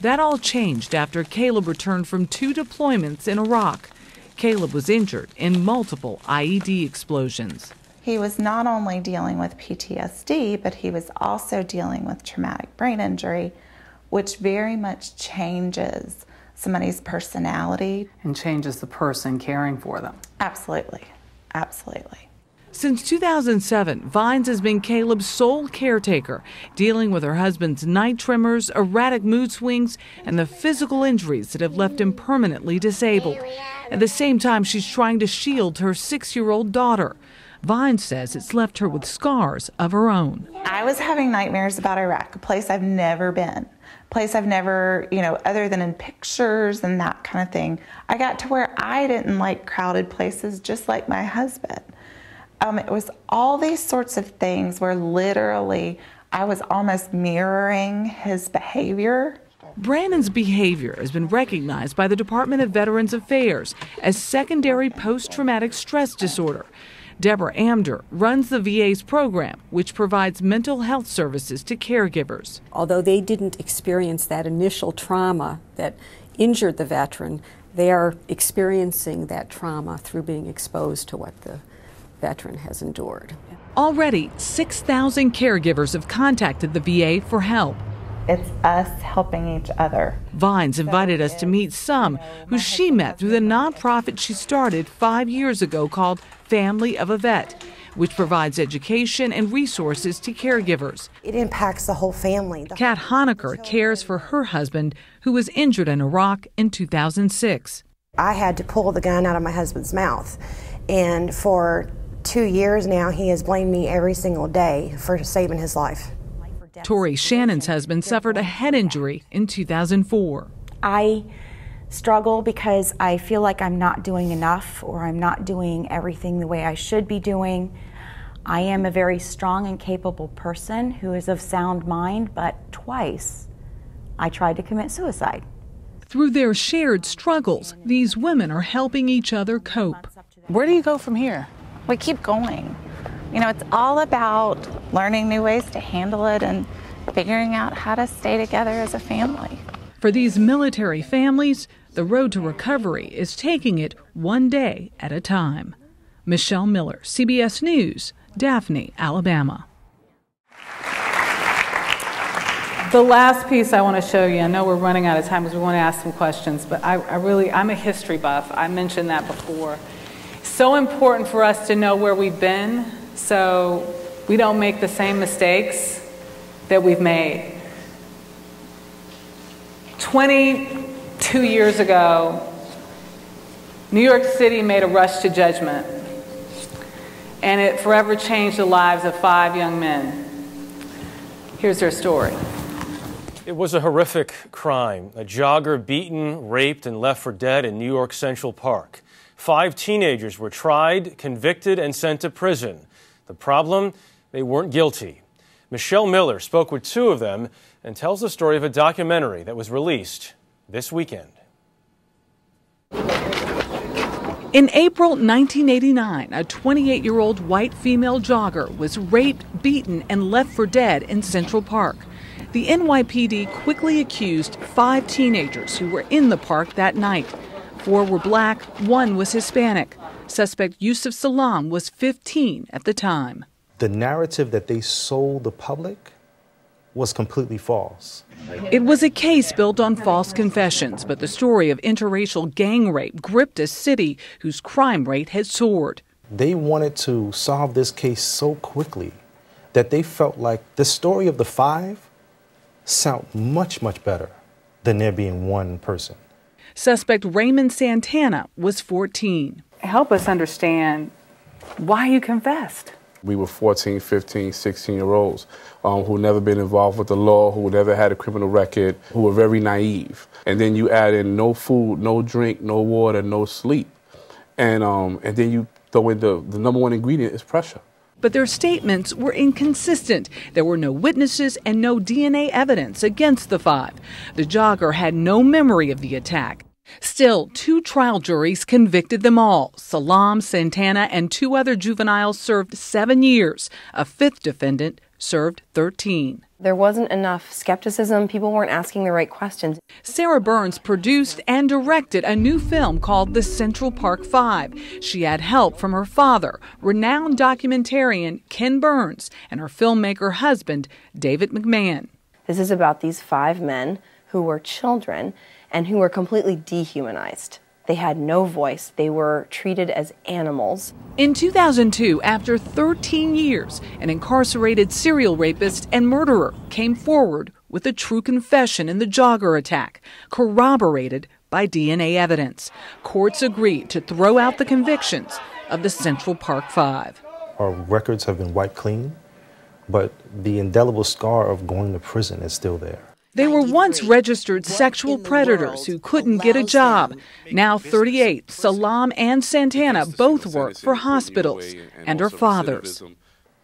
Speaker 5: That all changed after Caleb returned from two deployments in Iraq. Caleb was injured in multiple IED explosions.
Speaker 11: He was not only dealing with PTSD, but he was also dealing with traumatic brain injury, which very much changes somebody's personality.
Speaker 3: And changes the person caring for them.
Speaker 11: Absolutely. Absolutely.
Speaker 3: Since 2007, Vines has been Caleb's sole caretaker, dealing with her husband's night tremors, erratic mood swings, and the physical injuries that have left him permanently disabled. At the same time, she's trying to shield her six year old daughter. Vine says it's left her with scars of her own.
Speaker 11: I was having nightmares about Iraq, a place I've never been, a place I've never, you know, other than in pictures and that kind of thing. I got to where I didn't like crowded places just like my husband. Um, it was all these sorts of things where literally I was almost mirroring his behavior.
Speaker 3: Brannan's behavior has been recognized by the Department of Veterans Affairs as secondary post traumatic stress disorder. Deborah Amdur runs the VA's program, which provides mental health services to caregivers.
Speaker 10: Although they didn't experience that initial trauma that injured the veteran, they are experiencing that trauma through being exposed to what the veteran has endured.
Speaker 3: Already, 6,000 caregivers have contacted the VA for help.
Speaker 11: It's us helping each other.
Speaker 3: Vines invited us to meet some who she met through the nonprofit she started five years ago called Family of a Vet, which provides education and resources to caregivers.
Speaker 12: It impacts the whole family.
Speaker 3: Kat Honecker cares for her husband, who was injured in Iraq in 2006.
Speaker 12: I had to pull the gun out of my husband's mouth, and for two years now, he has blamed me every single day for saving his life.
Speaker 3: Tori Shannon's husband suffered a head injury in 2004.
Speaker 13: I struggle because I feel like I'm not doing enough or I'm not doing everything the way I should be doing. I am a very strong and capable person who is of sound mind, but twice I tried to commit suicide.
Speaker 3: Through their shared struggles, these women are helping each other cope.
Speaker 14: Where do you go from here?
Speaker 11: We keep going. You know, it's all about learning new ways to handle it and figuring out how to stay together as a family.
Speaker 3: For these military families, the road to recovery is taking it one day at a time. Michelle Miller, CBS News, Daphne, Alabama.
Speaker 14: The last piece I want to show you, I know we're running out of time because we want to ask some questions, but I, I really, I'm a history buff. I mentioned that before. So important for us to know where we've been so we don't make the same mistakes that we've made. 22 years ago, New York City made a rush to judgment, and it forever changed the lives of five young men. Here's their story.
Speaker 15: It was a horrific crime. A jogger beaten, raped, and left for dead in New York Central Park. Five teenagers were tried, convicted, and sent to prison. The problem? They weren't guilty. Michelle Miller spoke with two of them and tells the story of a documentary that was released this weekend.
Speaker 3: In April 1989, a 28 year old white female jogger was raped, beaten, and left for dead in Central Park. The NYPD quickly accused five teenagers who were in the park that night. Four were black, one was Hispanic. Suspect Yusef Salaam was 15 at the time.
Speaker 16: The narrative that they sold the public was completely false.
Speaker 3: It was a case built on false confessions, but the story of interracial gang rape gripped a city whose crime rate had soared.
Speaker 16: They wanted to solve this case so quickly that they felt like the story of the five sound much, much better than there being one person.
Speaker 3: Suspect Raymond Santana was 14
Speaker 14: help us understand why you confessed.
Speaker 17: We were 14, 15, 16 year olds um, who never been involved with the law, who never had a criminal record, who were very naive. And then you add in no food, no drink, no water, no sleep. And, um, and then you throw in the, the number one ingredient is pressure.
Speaker 3: But their statements were inconsistent. There were no witnesses and no DNA evidence against the five. The jogger had no memory of the attack. Still, two trial juries convicted them all. Salaam, Santana, and two other juveniles served seven years. A fifth defendant served 13.
Speaker 18: There wasn't enough skepticism. People weren't asking the right questions.
Speaker 3: Sarah Burns produced and directed a new film called The Central Park Five. She had help from her father, renowned documentarian Ken Burns, and her filmmaker husband, David McMahon.
Speaker 18: This is about these five men who were children and who were completely dehumanized. They had no voice. They were treated as animals.
Speaker 5: In 2002, after 13 years, an incarcerated serial rapist and murderer came forward with a true confession in the jogger attack, corroborated by DNA evidence. Courts agreed to throw out the convictions of the Central Park Five.
Speaker 16: Our records have been wiped clean, but the indelible scar of going to prison is still there.
Speaker 5: They were once registered sexual predators who couldn't get a job. Now 38, Salaam and Santana both work for hospitals and are fathers.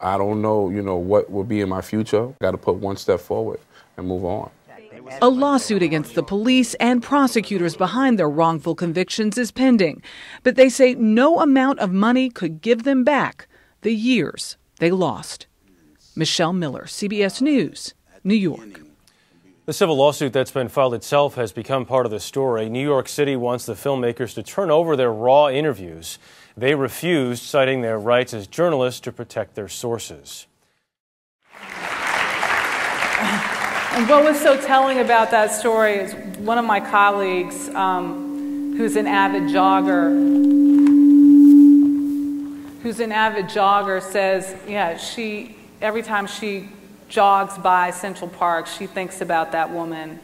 Speaker 17: I don't know, you know, what will be in my future. Got to put one step forward and move on.
Speaker 5: A lawsuit against the police and prosecutors behind their wrongful convictions is pending, but they say no amount of money could give them back the years they lost. Michelle Miller, CBS News, New York.
Speaker 15: The civil lawsuit that's been filed itself has become part of the story. New York City wants the filmmakers to turn over their raw interviews. They refused, citing their rights as journalists to protect their sources.
Speaker 3: And what was so telling about that story is one of my colleagues, um, who's an avid jogger, who's an avid jogger, says, yeah, she every time she jogs by Central Park, she thinks about that woman,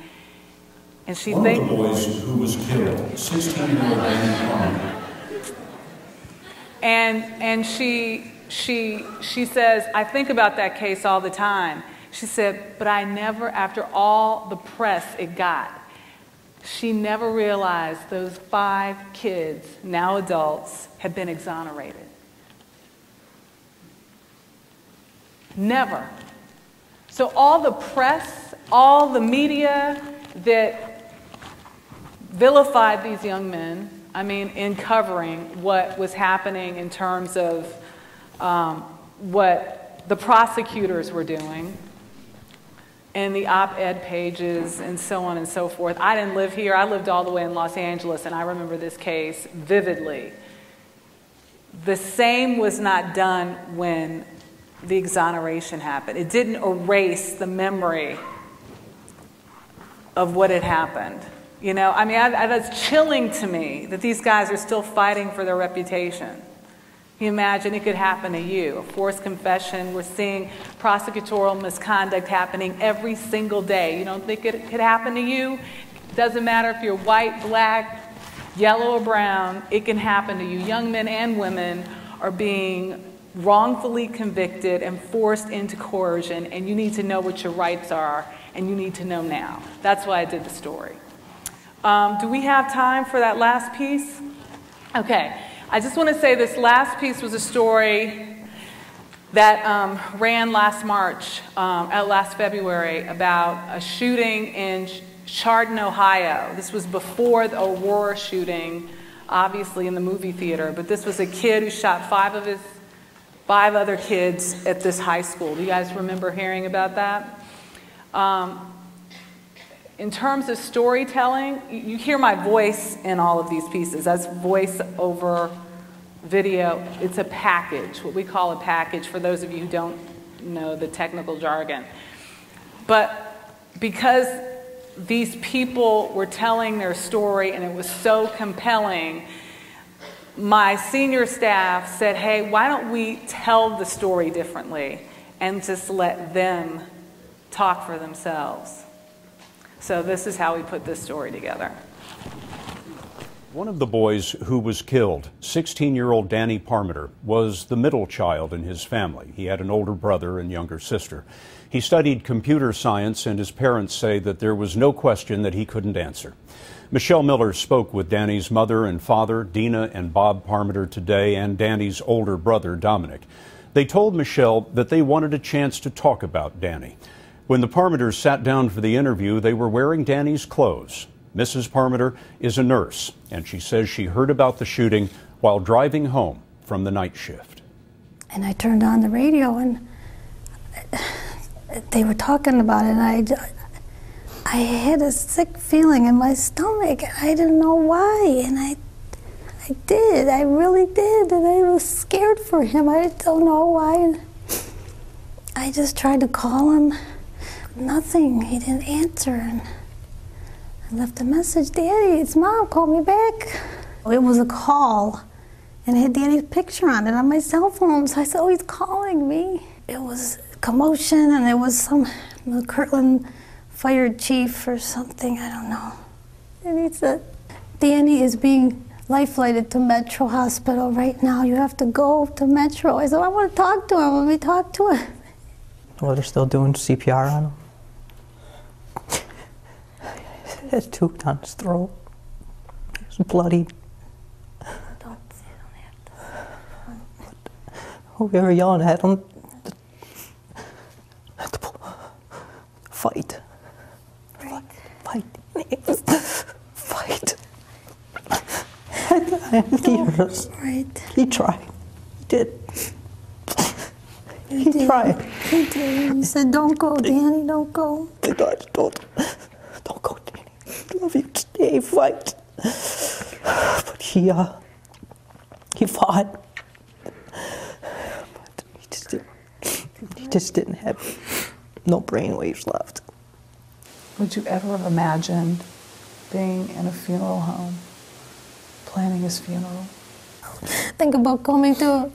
Speaker 3: and she thinks.
Speaker 19: One of the boys who was killed, 16-year-old Danny
Speaker 3: And and she she she says, I think about that case all the time. She said, but I never, after all the press it got, she never realized those five kids, now adults, had been exonerated. Never. So, all the press, all the media that vilified these young men, I mean, in covering what was happening in terms of um, what the prosecutors were doing, and the op ed pages and so on and so forth. I didn't live here, I lived all the way in Los Angeles, and I remember this case vividly. The same was not done when the exoneration happened, it didn't erase the memory of what had happened. You know, I mean, I, I, that's chilling to me that these guys are still fighting for their reputation. you imagine it could happen to you? A forced confession. We're seeing prosecutorial misconduct happening every single day. You don't think it could happen to you? It doesn't matter if you're white, black, yellow, or brown, it can happen to you. Young men and women are being wrongfully convicted and forced into coercion, and you need to know what your rights are, and you need to know now. That's why I did the story. Um, do we have time for that last piece? Okay. I just want to say this last piece was a story that um, ran last March, um, uh, last February, about a shooting in Chardon, Ohio. This was before the Aurora shooting, obviously in the movie theater, but this was a kid who shot five of his five other kids at this high school. Do you guys remember hearing about that? Um, in terms of storytelling, you hear my voice in all of these pieces. That's voice over video. It's a package, what we call a package for those of you who don't know the technical jargon. But because these people were telling their story and it was so compelling, my senior staff said, hey, why don't we tell the story differently and just let them talk for themselves? So, this is how we put this story together.
Speaker 4: One of the boys who was killed, 16 year old Danny Parmenter, was the middle child in his family. He had an older brother and younger sister. He studied computer science, and his parents say that there was no question that he couldn't answer. Michelle Miller spoke with Danny's mother and father, Dina and Bob Parmenter, today, and Danny's older brother, Dominic. They told Michelle that they wanted a chance to talk about Danny. When the Parmenters sat down for the interview, they were wearing Danny's clothes. Mrs. Parmenter is a nurse, and she says she heard about the shooting while driving home from the night shift.
Speaker 20: And I turned on the radio, and they were talking about it, and I, I had a sick feeling in my stomach. I didn't know why, and I, I did. I really did, and I was scared for him. I don't know why. I just tried to call him. Nothing. He didn't answer, and I left a message. Daddy, it's mom. Call me back. It was a call, and it had Daddy's picture on it on my cell phone. So I said, "Oh, he's calling me." It was commotion, and it was some the Kirtland fire chief or something. I don't know. And he said, "Danny is being life flighted to Metro Hospital right now. You have to go to Metro." I said, "I want to talk to him. Let me talk to him."
Speaker 21: Well, they're still doing CPR on him. His tube down his throat. He's bloody. Don't sit on the end. We were yelling at him. Fight. Fight. Fight. he,
Speaker 20: Right.
Speaker 21: he tried. He did.
Speaker 20: He,
Speaker 21: He
Speaker 20: did.
Speaker 21: tried.
Speaker 20: He did. He said, "Don't go, Danny. Don't go."
Speaker 21: The guys don't. Don't go, Danny. I love you. Stay, fight. But he, uh, he fought. But he just didn't. He just didn't have no brain waves left.
Speaker 6: Would you ever have imagined being in a funeral home, planning his funeral?
Speaker 20: Think about coming to a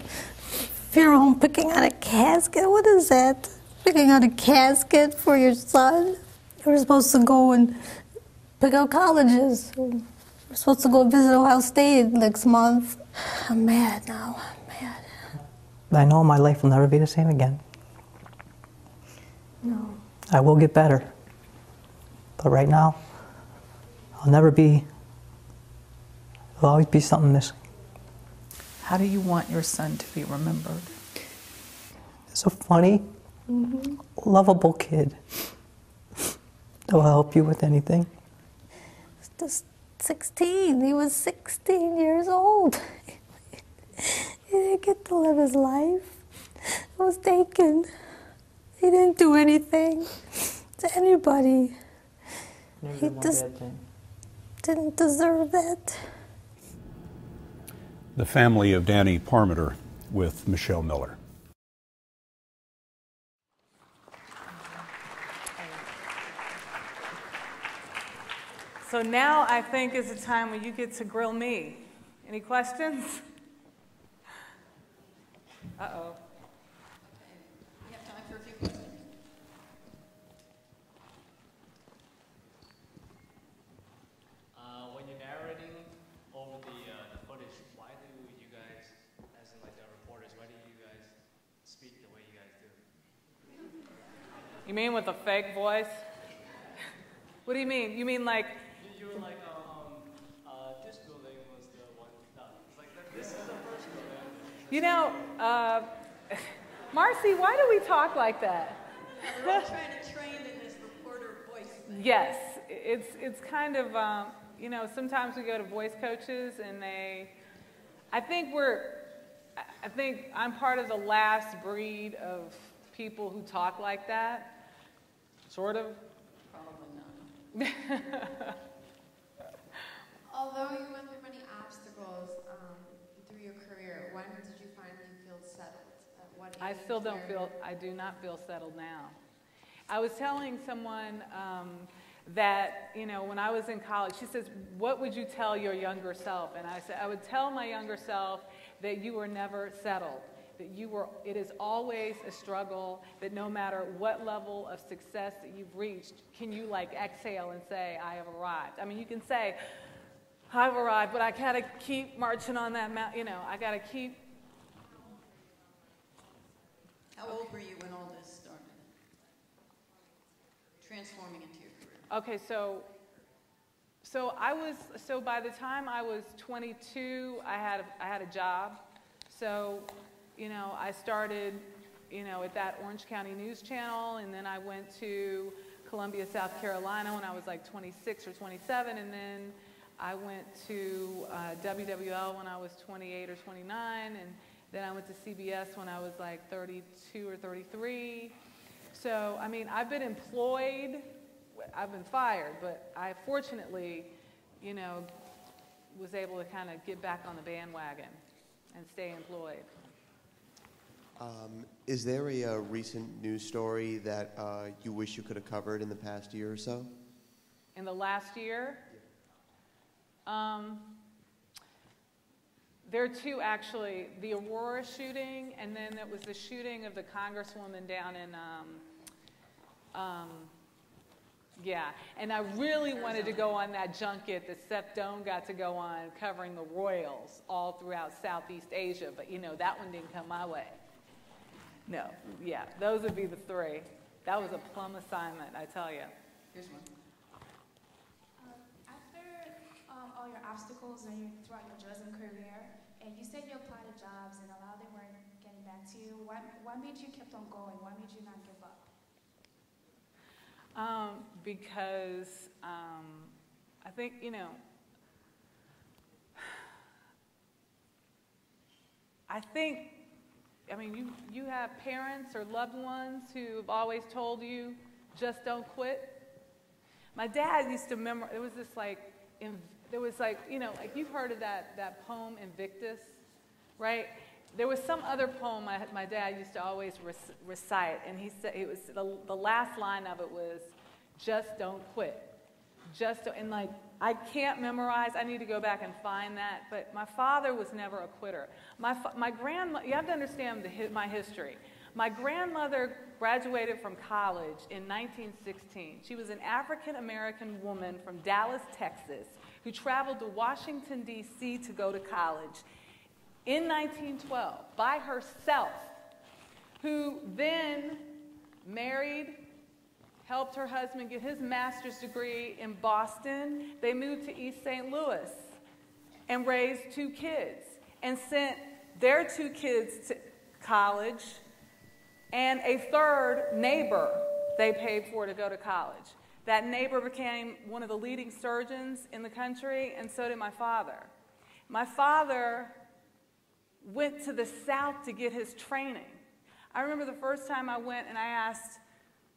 Speaker 20: funeral home, picking out a casket. What is that? Picking out a casket for your son? You were supposed to go and pick out colleges. We're supposed to go visit Ohio State next month. I'm mad now. I'm mad.
Speaker 21: I know my life will never be the same again.
Speaker 20: No.
Speaker 21: I will get better. But right now, I'll never be, there'll always be something missing.
Speaker 6: How do you want your son to be remembered?
Speaker 21: He's a funny,
Speaker 20: Mm-hmm.
Speaker 21: lovable kid that will help you with anything.
Speaker 20: He's just 16. He was 16 years old. he didn't get to live his life. It was taken. He didn't do anything to anybody. He just didn't deserve that.
Speaker 4: The family of Danny Parmenter with Michelle Miller.
Speaker 3: So now I think is the time when you get to grill me. Any questions? Uh oh.
Speaker 2: We have time for a few questions.
Speaker 22: Uh, when you're narrating over the, uh, the footage, why do you guys, as in like the reporters, why do you guys speak the way you guys do?
Speaker 3: You mean with a fake voice? what do you mean? You mean like
Speaker 22: You, you were like, uh, um, uh, this building was the one. No, it's like this is the first building.
Speaker 3: You know, uh, Marcy, why do we talk like that?
Speaker 2: We're all trying to train in this reporter voice thing.
Speaker 3: Yes, it's it's kind of um, you know sometimes we go to voice coaches and they, I think we're, I- I think I'm part of the last breed of people who talk like that, sort of.
Speaker 2: Probably not.
Speaker 23: Although you went through many obstacles um, through your career, when did you finally feel settled? At what
Speaker 3: I still don't
Speaker 23: where-
Speaker 3: feel, I do not feel settled now. I was telling someone um, that, you know, when I was in college, she says, What would you tell your younger self? And I said, I would tell my younger self that you were never settled, that you were, it is always a struggle, that no matter what level of success that you've reached, can you like exhale and say, I have arrived? I mean, you can say, I've arrived, but I gotta keep marching on that mountain, you know, I gotta keep
Speaker 2: How old were you when all this started? Transforming into your career.
Speaker 3: Okay, so so I was so by the time I was 22, I had a, I had a job. So, you know, I started, you know, at that Orange County News Channel, and then I went to Columbia, South Carolina when I was like 26 or 27, and then I went to uh, WWL when I was 28 or 29, and then I went to CBS when I was like 32 or 33. So, I mean, I've been employed, I've been fired, but I fortunately, you know, was able to kind of get back on the bandwagon and stay employed.
Speaker 24: Um, is there a, uh recent news story that uh, you wish you could have covered in the past year or so?
Speaker 3: In the last year, um, There are two actually the Aurora shooting, and then it was the shooting of the congresswoman down in, um, um, yeah. And I really wanted to go on that junket that Seth Doane got to go on, covering the royals all throughout Southeast Asia, but you know, that one didn't come my way. No, yeah, those would be the three. That was a plum assignment, I tell you.
Speaker 25: Here's one. Um, after um, all your obstacles and your, throughout your journalism career, and you said you applied to jobs and a lot of them weren't getting back to you, what, what made you keep on going? What made you not give up?
Speaker 3: Um, because um, I think, you know, I think, I mean, you, you have parents or loved ones who've always told you, just don't quit. My dad used to remember, there was this like, there was like, you know, like you've heard of that, that poem Invictus, right? There was some other poem my, my dad used to always recite, and he said, it was, the, the last line of it was, just don't quit. Just don't, and like, I can't memorize, I need to go back and find that, but my father was never a quitter. My, my grandmother, you have to understand the, my history. My grandmother graduated from college in 1916. She was an African American woman from Dallas, Texas, who traveled to Washington, D.C. to go to college in 1912 by herself, who then married, helped her husband get his master's degree in Boston. They moved to East St. Louis and raised two kids and sent their two kids to college and a third neighbor they paid for to go to college. That neighbor became one of the leading surgeons in the country, and so did my father. My father went to the South to get his training. I remember the first time I went and I asked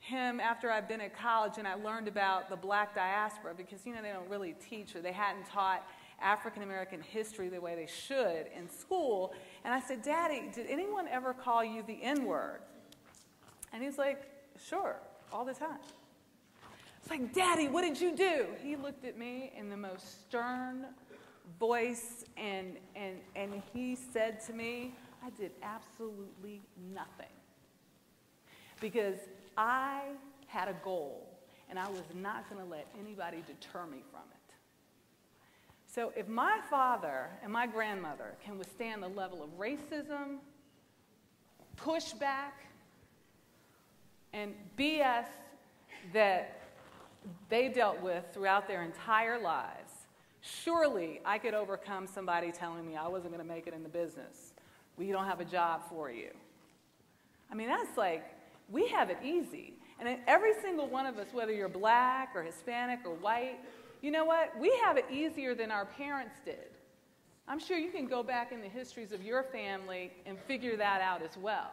Speaker 3: him after I'd been at college and I learned about the black diaspora because, you know, they don't really teach or they hadn't taught African American history the way they should in school. And I said, Daddy, did anyone ever call you the N word? And he's like, Sure, all the time. It's like, Daddy, what did you do? He looked at me in the most stern voice and, and, and he said to me, I did absolutely nothing. Because I had a goal and I was not going to let anybody deter me from it. So if my father and my grandmother can withstand the level of racism, pushback, and BS that they dealt with throughout their entire lives, surely I could overcome somebody telling me I wasn't going to make it in the business. We don't have a job for you. I mean, that's like, we have it easy. And every single one of us, whether you're black or Hispanic or white, you know what? We have it easier than our parents did. I'm sure you can go back in the histories of your family and figure that out as well.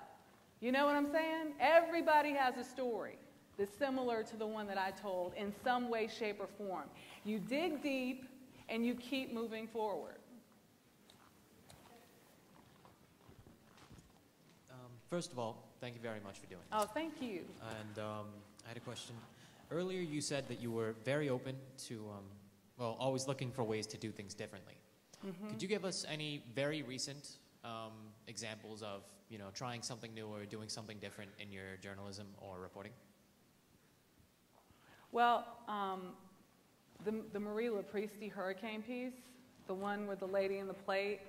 Speaker 3: You know what I'm saying? Everybody has a story that's similar to the one that I told in some way, shape, or form. You dig deep and you keep moving forward.
Speaker 22: Um, first of all, thank you very much for doing
Speaker 3: this. Oh, thank you.
Speaker 22: And um, I had a question. Earlier, you said that you were very open to, um, well, always looking for ways to do things differently. Mm-hmm. Could you give us any very recent um, examples of you know trying something new or doing something different in your journalism or reporting?
Speaker 3: Well, um, the, the Marie Lopristi hurricane piece, the one with the lady in the plate,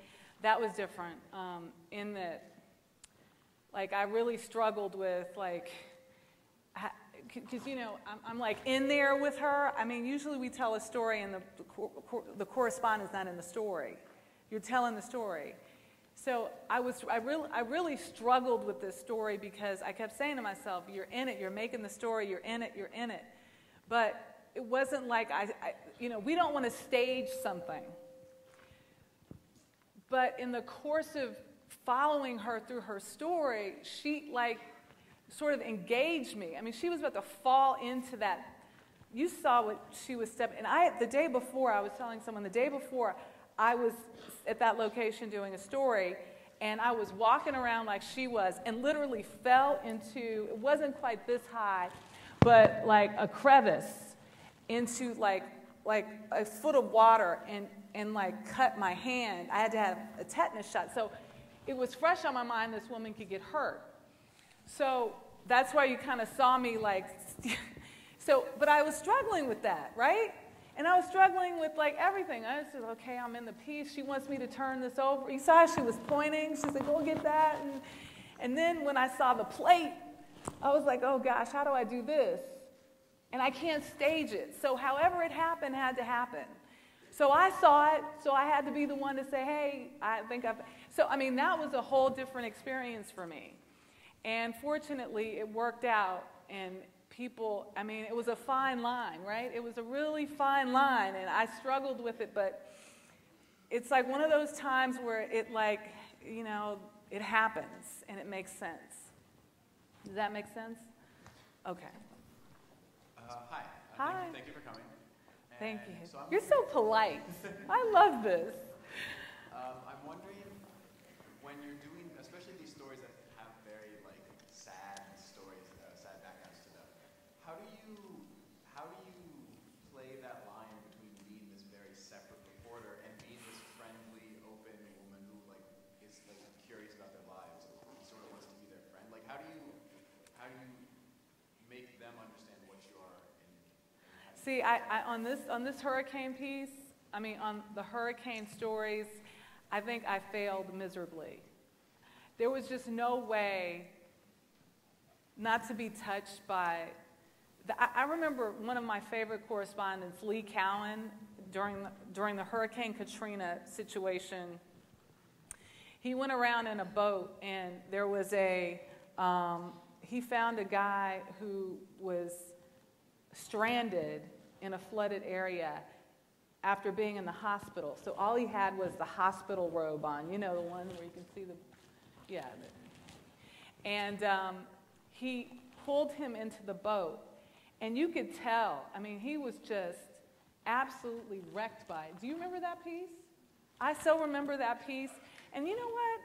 Speaker 3: that was different um, in that, like, I really struggled with, like, because, you know, I'm, I'm, like in there with her. I mean, usually we tell a story and the, the, the correspondent's not in the story. You're telling the story. So I, was, I, really, I really struggled with this story because I kept saying to myself, You're in it, you're making the story, you're in it, you're in it. But it wasn't like I, I you know, we don't want to stage something. But in the course of following her through her story, she like sort of engaged me. I mean, she was about to fall into that. You saw what she was stepping. And I, the day before, I was telling someone the day before, I was at that location doing a story, and I was walking around like she was, and literally fell into, it wasn't quite this high, but like a crevice into like like a foot of water and, and like cut my hand. I had to have a tetanus shot. So it was fresh on my mind this woman could get hurt. So that's why you kind of saw me like, so, but I was struggling with that, right? And I was struggling with like everything. I was said, okay, I'm in the piece. She wants me to turn this over. You saw she was pointing. She said, go get that. And, and then when I saw the plate, I was like, oh gosh, how do I do this? And I can't stage it. So however it happened had to happen. So I saw it, so I had to be the one to say, hey, I think I've. So, I mean, that was a whole different experience for me. And fortunately, it worked out, and people, I mean, it was a fine line, right? It was a really fine line, and I struggled with it, but it's like one of those times where it, like, you know, it happens and it makes sense. Does that make sense? Okay.
Speaker 26: Uh, hi. Uh,
Speaker 3: Hi.
Speaker 26: Thank you, thank you for coming.
Speaker 3: Thank you.
Speaker 26: so
Speaker 3: You're so polite. I love this.
Speaker 26: Um, when you're doing, especially these stories that have very like sad stories, uh, sad backgrounds to them. How do you how do you play that line between being this very separate reporter and being this friendly, open woman who like is like curious about their lives, who sort of wants to be their friend? Like how do you how do you make them understand what you are?
Speaker 3: See, I, I, on this on this hurricane piece, I mean, on the hurricane stories, I think I failed miserably. There was just no way not to be touched by. The, I, I remember one of my favorite correspondents, Lee Cowan, during the, during the Hurricane Katrina situation. He went around in a boat, and there was a. Um, he found a guy who was stranded in a flooded area after being in the hospital. So all he had was the hospital robe on, you know, the one where you can see the, yeah. And um, he pulled him into the boat, and you could tell, I mean, he was just absolutely wrecked by it. Do you remember that piece? I so remember that piece. And you know what?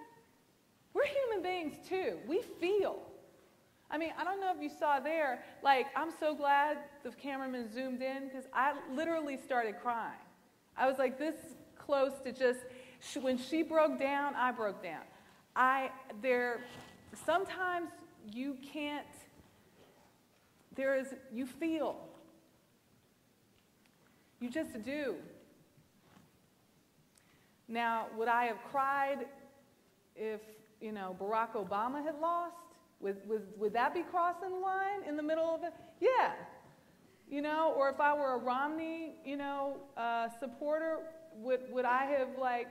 Speaker 3: We're human beings too. We feel. I mean, I don't know if you saw there, like, I'm so glad the cameraman zoomed in because I literally started crying. I was like this close to just, when she broke down, I broke down. I, there, sometimes you can't, there is, you feel. You just do. Now, would I have cried if, you know, Barack Obama had lost? Would, would, would that be crossing the line in the middle of it? Yeah. You know, or if I were a Romney, you know, uh, supporter, would, would I have, like,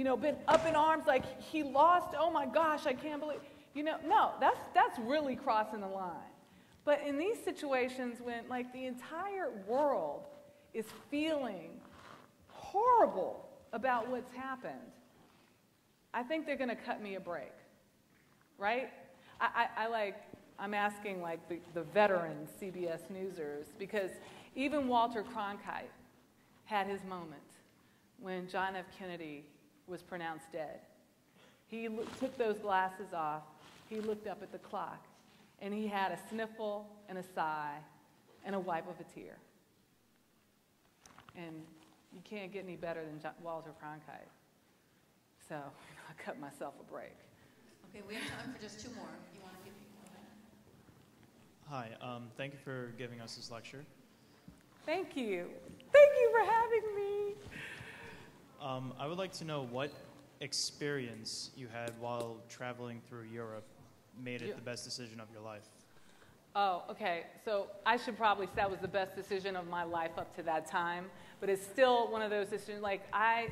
Speaker 3: you know, been up in arms like he lost? Oh my gosh, I can't believe. You know, no, that's, that's really crossing the line. But in these situations when, like, the entire world is feeling horrible about what's happened, I think they're going to cut me a break, right? I, I, I like, I'm asking like the, the veteran CBS Newsers because even Walter Cronkite had his moment when John F. Kennedy was pronounced dead. He lo- took those glasses off, he looked up at the clock, and he had a sniffle and a sigh and a wipe of a tear. And you can't get any better than Jo- Walter Cronkite. So I cut myself a break.
Speaker 2: Okay, we have time for just two more. You want to give
Speaker 27: Hi, um, thank you for giving us this lecture.
Speaker 3: Thank you. Thank you for having me.
Speaker 27: Um, I would like to know what experience you had while traveling through Europe made it the best decision of your life.
Speaker 3: Oh, okay. So I should probably say that was the best decision of my life up to that time, but it's still one of those decisions. Like I,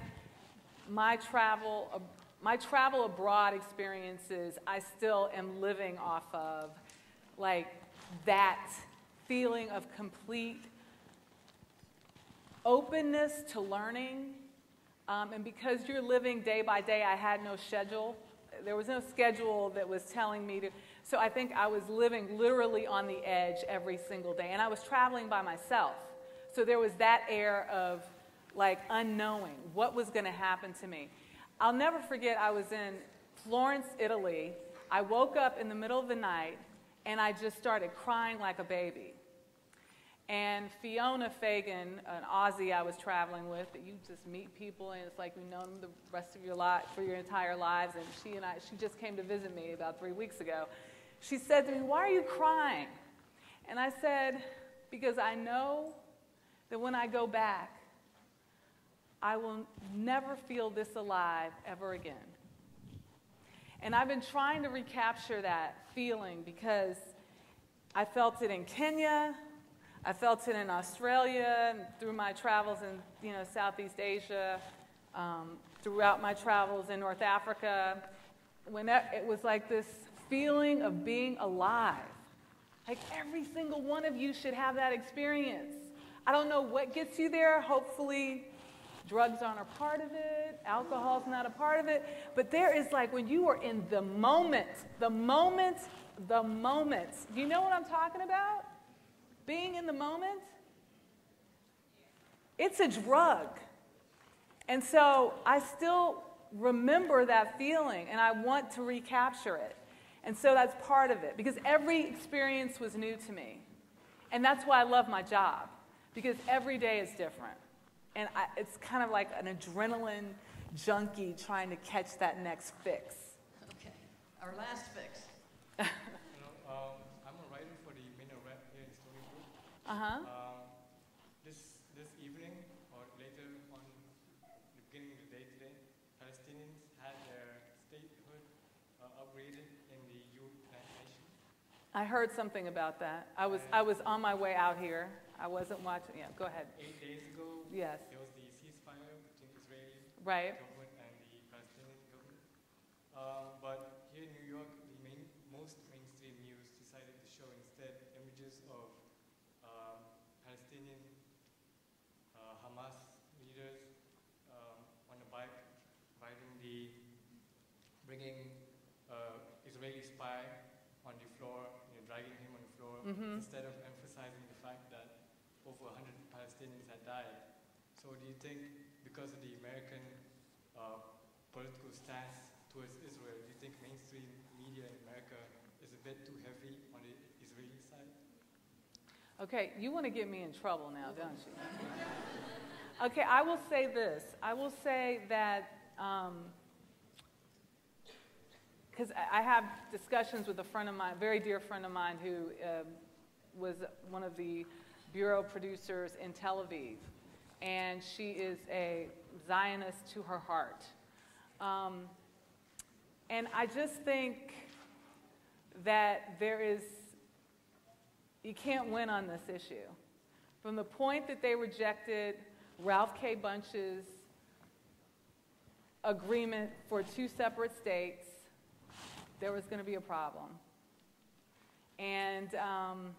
Speaker 3: my travel, my travel abroad experiences, I still am living off of, like that feeling of complete openness to learning. Um, and because you're living day by day, I had no schedule. There was no schedule that was telling me to. So I think I was living literally on the edge every single day. And I was traveling by myself. So there was that air of like unknowing what was going to happen to me. I'll never forget, I was in Florence, Italy. I woke up in the middle of the night and I just started crying like a baby. And Fiona Fagan, an Aussie I was traveling with, that you just meet people and it's like you've known them the rest of your life for your entire lives. And she and I, she just came to visit me about three weeks ago. She said to me, "Why are you crying?" And I said, "Because I know that when I go back, I will never feel this alive ever again." And I've been trying to recapture that feeling because I felt it in Kenya, I felt it in Australia through my travels in you know Southeast Asia, um, throughout my travels in North Africa. When it was like this feeling of being alive. Like every single one of you should have that experience. I don't know what gets you there. Hopefully, drugs aren't a part of it, alcohol's not a part of it. But there is like when you are in the moment, the moment, the moment. Do you know what I'm talking about? Being in the moment? It's a drug. And so I still remember that feeling and I want to recapture it. And so that's part of it because every experience was new to me. And that's why I love my job because every day is different. And I, it's kind of like an adrenaline junkie trying to catch that next fix.
Speaker 2: Okay, our last fix.
Speaker 28: you know, um, I'm a writer for the Minaret here in Stony Brook.
Speaker 3: Uh-huh.
Speaker 28: Um, this, this evening, or later on the beginning of the day today, Palestinians had their statehood uh, upgraded in the youth plantation.
Speaker 3: I heard something about that. I was, I was on my way out here. I wasn't watching. Yeah, go ahead.
Speaker 28: Eight days ago,
Speaker 3: Yes.
Speaker 28: there was the ceasefire between Israeli
Speaker 3: Right.
Speaker 28: government and the Palestinian government. Uh, but here in New York, the main, most mainstream news decided to show instead images of um, Palestinian uh, Hamas leaders um, on a bike riding the, bringing uh, Israeli spy on the floor, you know, dragging him floor,
Speaker 3: Mhm.
Speaker 28: instead of emphasizing the fact that over 100 Palestinians had died. So do you think, because of the American uh, political stance towards Israel, do you think mainstream media in America is a bit too heavy on the Israeli side?
Speaker 3: Okay, you want to get me in trouble now, don't you? okay, I will say this. I will say that because I have discussions with a friend of mine, a very dear friend of mine, who um, was one of the bureau producers in Tel Aviv, and she is a Zionist to her heart. Um, and I just think that there is you can't win on this issue. From the point that they rejected Ralph K. Bunche's agreement for two separate states, there was going to be a problem. And, um,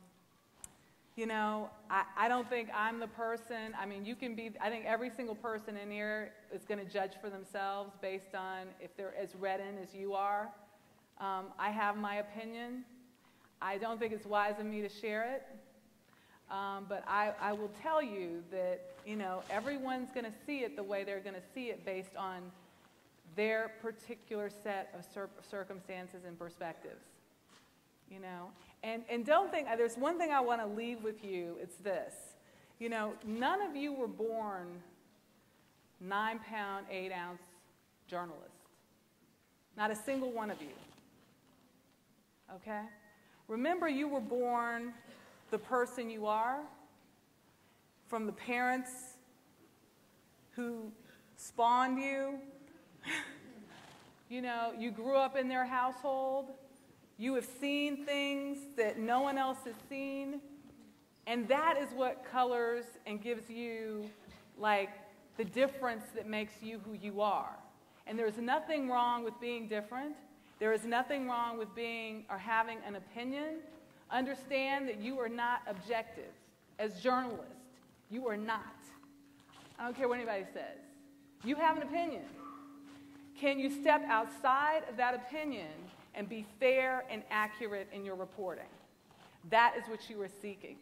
Speaker 3: you know, I, I don't think I'm the person. I mean, you can be, I think every single person in here is going to judge for themselves based on if they're as read in as you are. Um, I have my opinion. I don't think it's wise of me to share it. Um, but I, I will tell you that, you know, everyone's going to see it the way they're going to see it based on their particular set of cir- circumstances and perspectives. You know, and, and don't think, uh, there's one thing I want to leave with you it's this. You know, none of you were born nine pound, eight ounce journalists. Not a single one of you. Okay? Remember, you were born the person you are from the parents who spawned you. you know, you grew up in their household. You have seen things that no one else has seen. And that is what colors and gives you, like, the difference that makes you who you are. And there's nothing wrong with being different. There is nothing wrong with being or having an opinion. Understand that you are not objective. As journalists, you are not. I don't care what anybody says. You have an opinion. Can you step outside of that opinion and be fair and accurate in your reporting? That is what you are seeking.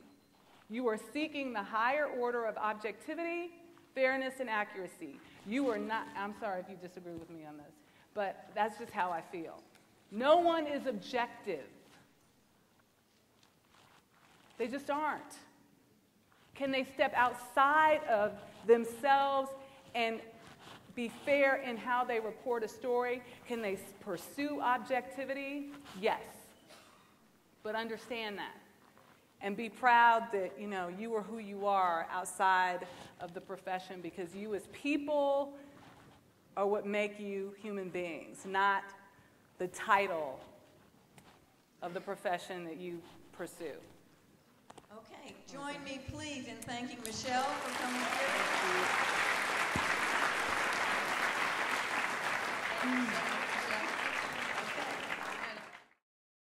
Speaker 3: You are seeking the higher order of objectivity, fairness, and accuracy. You are not, I'm sorry if you disagree with me on this, but that's just how I feel. No one is objective. They just aren't. Can they step outside of themselves and be fair in how they report a story? Can they pursue objectivity? Yes. But understand that. And be proud that, you know, you are who you are outside of the profession because you as people are what make you human beings, not the title of the profession that you pursue.
Speaker 2: Okay, join me, please, in thanking Michelle for coming here. うん。